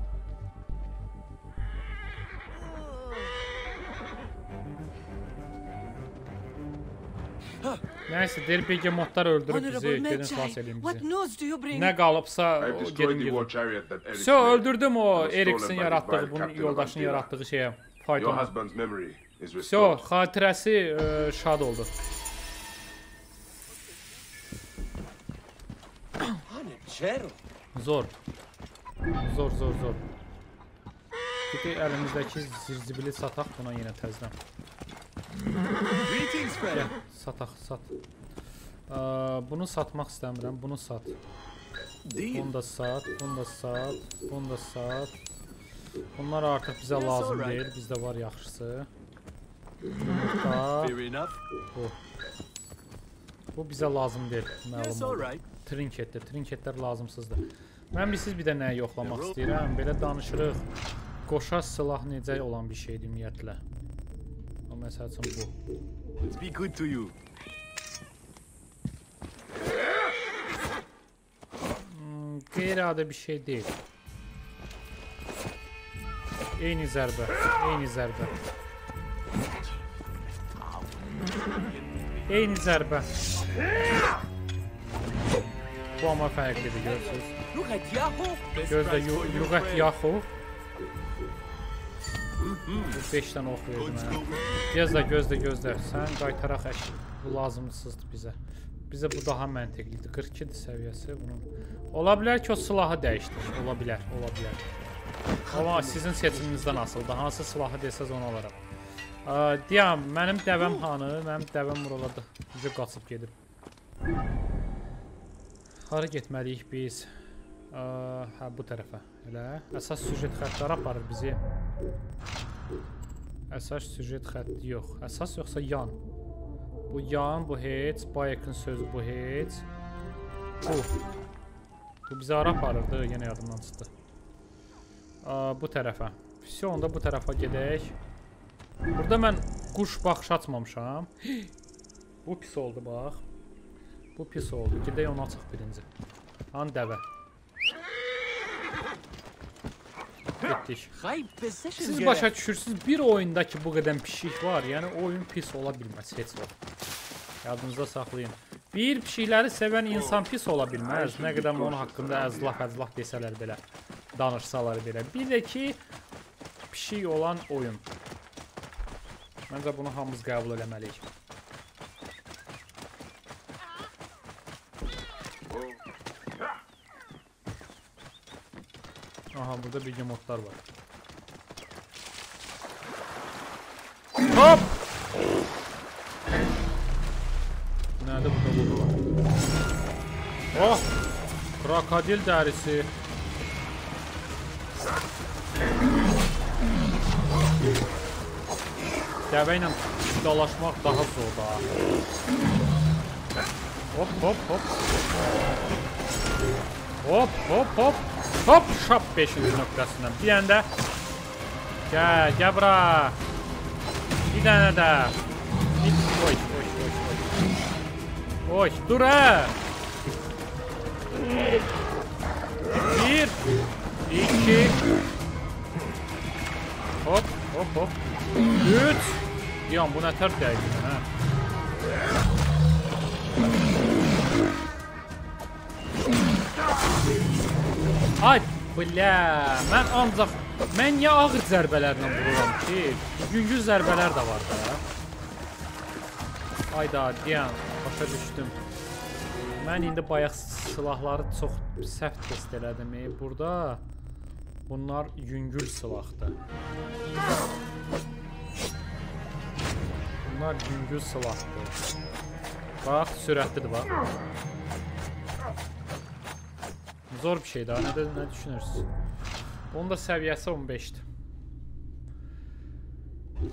Speaker 1: Nəysə deyir begemotlar öldürüb bizi, gedin xilas eləyin bizi. Nə qalıbsa gedin gedin. Vso öldürdüm o Eriksin yaratdığı, bunun yoldaşının yaratdığı şeyə. Python. Vso xatirəsi ə, şad oldu. Zor. Zor, zor, zor. Dedi əlimizdəki zirzibili sataq buna yenə təzdən.
Speaker 9: Greetings, friend.
Speaker 1: Gəl, sataq, sat. Ə, bunu satmaq istəmirəm, bunu sat. Bunu da sat, bunu da sat, bunu da sat. Bunlar artıq bizə
Speaker 9: Yes,
Speaker 1: lazım
Speaker 9: alright.
Speaker 1: deyil, bizdə var yaxşısı. Yumurta.
Speaker 9: Fair enough.
Speaker 1: Bu. Bu bizə lazım deyil, məlum
Speaker 9: Yes,
Speaker 1: oldu.
Speaker 9: alright.
Speaker 1: Trinketdir, trinketlər lazımsızdır. Mən bilsiz bir də nəyi yoxlamaq istəyirəm. Belə danışırıq. Qoşa silah necə olan bir şeydir ümumiyyətlə. O məsəl üçün bu.
Speaker 9: Let's be good to you.
Speaker 1: Hmm, qeyri-adi bir şey deyil. Eyni zərbə, eyni zərbə. Eyni zərbə. Bu amma fərqlidir, görürsüz.
Speaker 11: Look at Yahoo!
Speaker 1: Gözlə, yu- Yuqat Yaxu. Bu 5 dənə ox verdi mənə. Gözlə, gözlə, gözlə. Sən qaytaraq əş. Bu lazımsızdır bizə. Bizə bu daha məntiqlidir. 42-dir səviyyəsi bunun. Ola bilər ki, o silahı dəyişdir. Ola bilər, ola bilər. Amma sizin seçiminizdən asılıdır. Hansı silahı desəz onu alaram. Deyəm, mənim dəvəm hanı? Mənim dəvəm buralarda. Necə qaçıb gedib. Hara getməliyik biz? Hə bu tərəfə. Elə. Əsas süjet xəttləri aparır bizi. Əsas süjet xətti yox. Əsas yoxsa yan. Bu yan, bu heç, Bayek'in sözü bu heç. Bu. Bu bizi hara aparırdı? Yenə yadımdan çıxdı. Ə, bu tərəfə. Vse onda bu tərəfə gedək. Burada mən quş baxış açmamışam. Bu pis oldu bax. Bu pis oldu. Gedək onu açaq birinci. Han dəvə. Getdik.
Speaker 11: High possession
Speaker 1: Siz
Speaker 11: gear.
Speaker 1: başa düşürsünüz bir oyunda ki bu qədər pişik var, yəni oyun pis ola bilməz heç vaxt. Yadınızda saxlayın. Bir pişikləri sevən insan pis ola bilməz. Nə qədər onun haqqında əzlaf-əzlaf desələr belə, danışsalar belə. Bir də ki pişik olan oyun. Məncə bunu hamımız qəbul eləməliyik. Aha burada bir modlar var. Hop! Nerede burada bu var? Oh! Krokodil dərisi. Dəvə ilə dalaşmaq daha zor daha. Hop hop hop. Hop hop hop. Hop şap 5-ci nöqtəsindən. Bir dənə də. Gəl, gəl bura. Bir dənə də. Bir, oy, oy, oy, oy. Oy, dur hə. Bir, iki. Hop, hop, hop. Üç. Yan bu nə tər dəqiqən, hə? Ay, bля, mən ancaq mən niyə ağır zərbələrlə vururam ki? Yüngül zərbələr də var da. Ayda, deyən, başa düşdüm. Mən indi bayaq silahları çox səhv test elədim. E, burada bunlar yüngül silahdır. Bunlar yüngül silahdır. Bax, sürətlidir bax. Zor bir şey daha. Nə, də, nə düşünürsünüz? Onun da səviyyəsi 15-dir.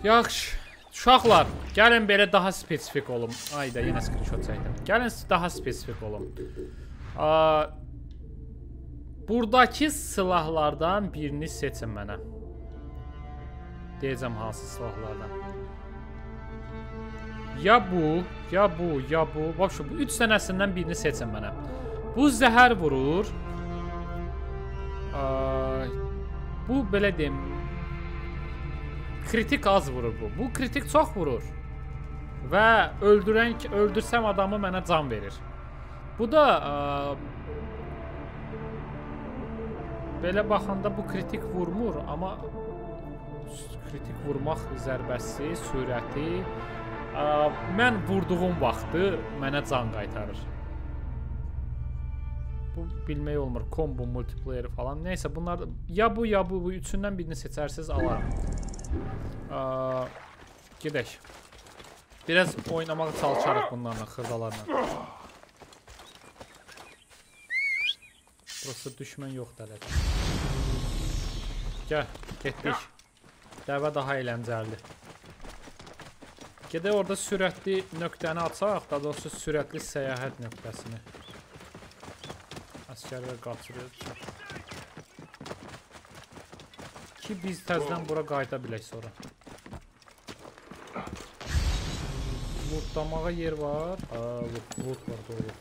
Speaker 1: Yaxşı. Uşaqlar, gəlin belə daha spesifik olum. Ayda yenə screenshot çəkdim. Gəlin daha spesifik olum. Aa, buradakı silahlardan birini seçin mənə. Deyəcəm hansı silahlardan. Ya bu, ya bu, ya bu. Vəbşə bu 3 dənəsindən birini seçin mənə. Bu zəhər vurur. Bu belə deyim. Kritik az vurur bu. Bu kritik çox vurur. Və öldürən öldürsəm adamı mənə can verir. Bu da aa, belə baxanda bu kritik vurmur, amma kritik vurmaq zərbəsi, sürəti aa, mən vurduğum vaxtı mənə can qaytarır. Bu bu bilmək olmur. Combo multiplayer falan. Nəysə bunlar da- ya bu ya bu bu üçündən birini seçərsiz alaram. Aa, gedək. Biraz oynamağa çalışarıq bunlarla, xırdalarla. Burası düşmən yoxdur hələ. də. Gəl, getdik. Dəvə daha əyləncəlidir. Gedək orada sürətli nöqtəni açaq, daha doğrusu sürətli səyahət nöqtəsini. Əsgərlər qaçırır. Ki biz təzədən bura qayıda bilək sonra. Lootlamağa yer var. Ha, loot, var doğru.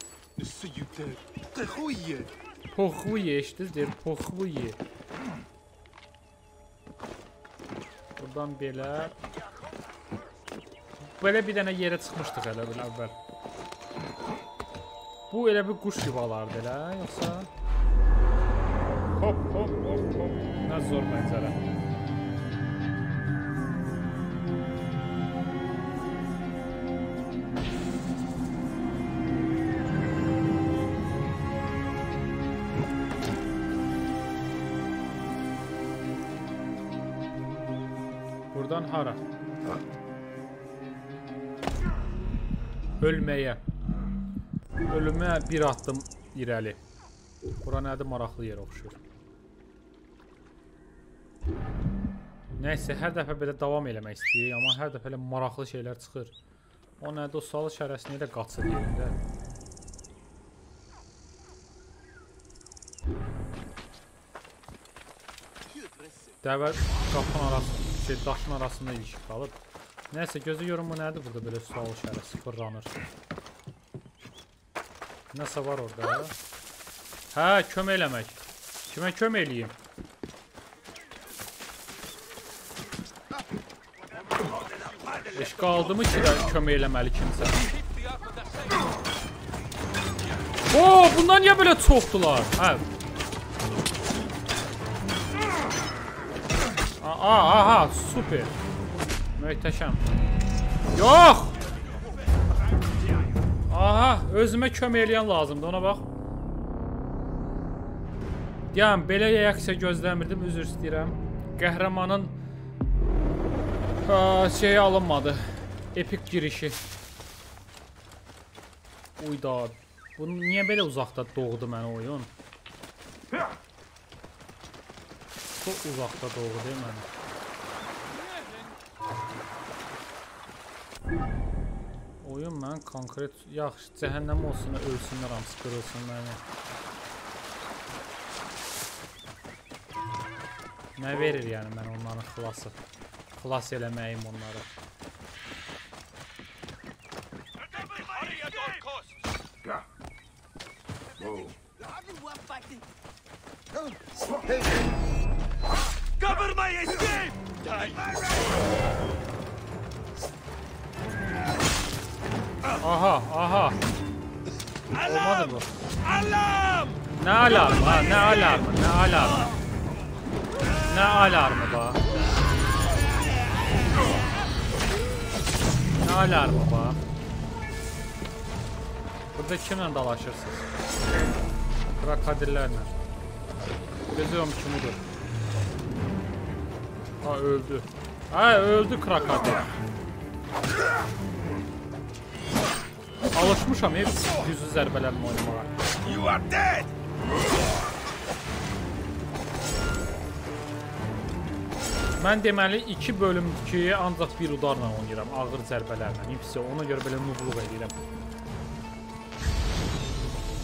Speaker 1: Poxvuye eşitdiniz deyir, poxvuye. Buradan belə. Belə bir dənə yerə çıxmışdıq elə bil əvvəl. Bu elə bir quş yuvalardır elə, yoxsa? Hop, hop, hop, hop. Nə zor mənzərə. Buradan hara? Ölməyə. Ölümə bir addım irəli. Bura nədir maraqlı yer oxşur. Nəysə, hər dəfə belə davam eləmək istəyirik, amma hər dəfə elə maraqlı şeylər çıxır. O nədir, o salı şərəsini elə qaçır yerində. Dəvə qapının arasında, şey, daşın arasında ilişib qalıb. Nəysə, gözü görün bu nədir burada belə sual şərəsi fırlanır. Nəsə var orada? Hə, kömək eləmək. Kimə kömək eləyim? Eş qaldımı ki də kömək eləməli kimsə? Oo, bundan niyə belə çoxdular? Hə. Aa, aha, super. Möhtəşəm. Yox! Aha, özümə kömək eləyən lazımdır, ona bax. Deyəm, belə reaksiya gözləmirdim, üzr istəyirəm. Qəhrəmanın Aa, şey alınmadı. Epik girişi. Uyda. Bu niyə belə uzaqda doğdu mənə oyun? Çox uzaqda doğdu mənə. Oyun mən konkret yaxşı cəhənnəm olsun, ölsünlər hamısı qırılsın məni. Nə verir yəni mən onların xilası? Xilas eləməyim onları.
Speaker 8: Cover my escape!
Speaker 1: Aha, aha. Olmadı bu.
Speaker 8: Alarm!
Speaker 1: Nə alarmı ha? Nə alarmı? Nə alarmı? Nə alarmı bu? Nə alarmı bu? Burada kimlə dalaşırsınız? Krokodillərlə. Gözüm kimidir? Ha öldü. Ha öldü krokodil. Alışmışam hep yüzlü zərbələrlə oynamağa.
Speaker 8: You are dead!
Speaker 1: Mən deməli 2 bölüm 2-yi ancaq bir udarla oynayıram, ağır zərbələrlə. Hepsi ona görə belə nubluq edirəm.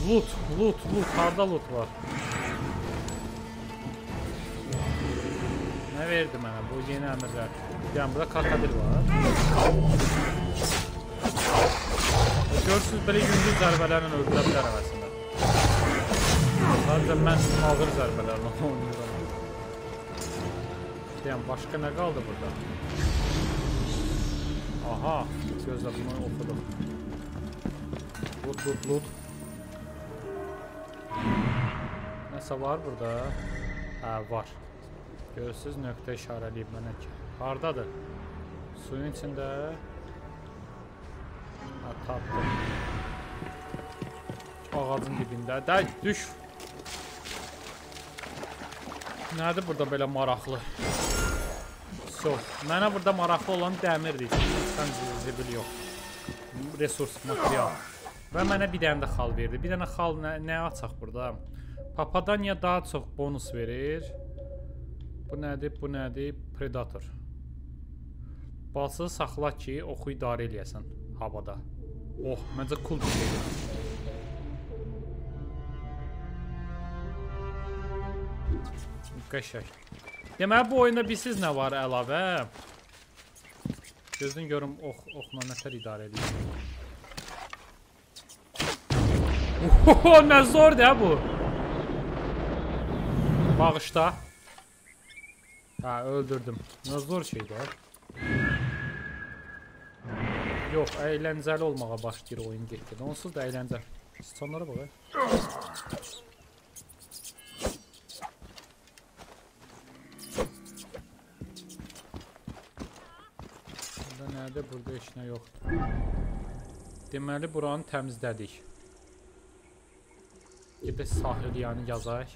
Speaker 1: Loot, loot, loot, harda loot var? Nə verdi mənə bu yeni əmrlər? Yəni burada krokodil var. Görürsüz belə yüngül zərbələrlə öldürə bilər əvəzində. Sadəcə mən ağır zərbələrlə oynayıram. Deyəm, başqa nə qaldı burada? Aha, gözlə bunu oxuduq. Lut, lut, lut. Nəsə var burada? Hə, var. Görürsüz, nöqtə işarələyib mənə ki. Hardadır? Suyun içində. Ha, tapdım. Ağacın dibində. Də, düş. Nədir burada belə maraqlı? So, mənə burada maraqlı olan dəmirdir. Sən zibil yox. Resurs, material. Və mənə bir dənə də xal verdi. Bir dənə xal nə, nə açaq burada? Papadanya daha çox bonus verir. Bu nədir? Bu nədir? Predator. Balsı saxla ki, oxu idarə eləyəsən havada. Oh, məncə cool bir şeydir. Qəşəng. Deməli bu oyunda bilirsiz nə var əlavə? Gözün görüm ox, oxla nətər idarə edir. Oho, nə zordur hə bu. Bağışla. Hə, öldürdüm. Nə zor şeydir. Yox, əyləncəli olmağa başlayır oyun getdi. Onsuz da əyləncə. Sıçanlara bax. Burada nədir? Burada heç nə yoxdur. Deməli buranı təmizlədik. Gedək sahil yanı yazaq.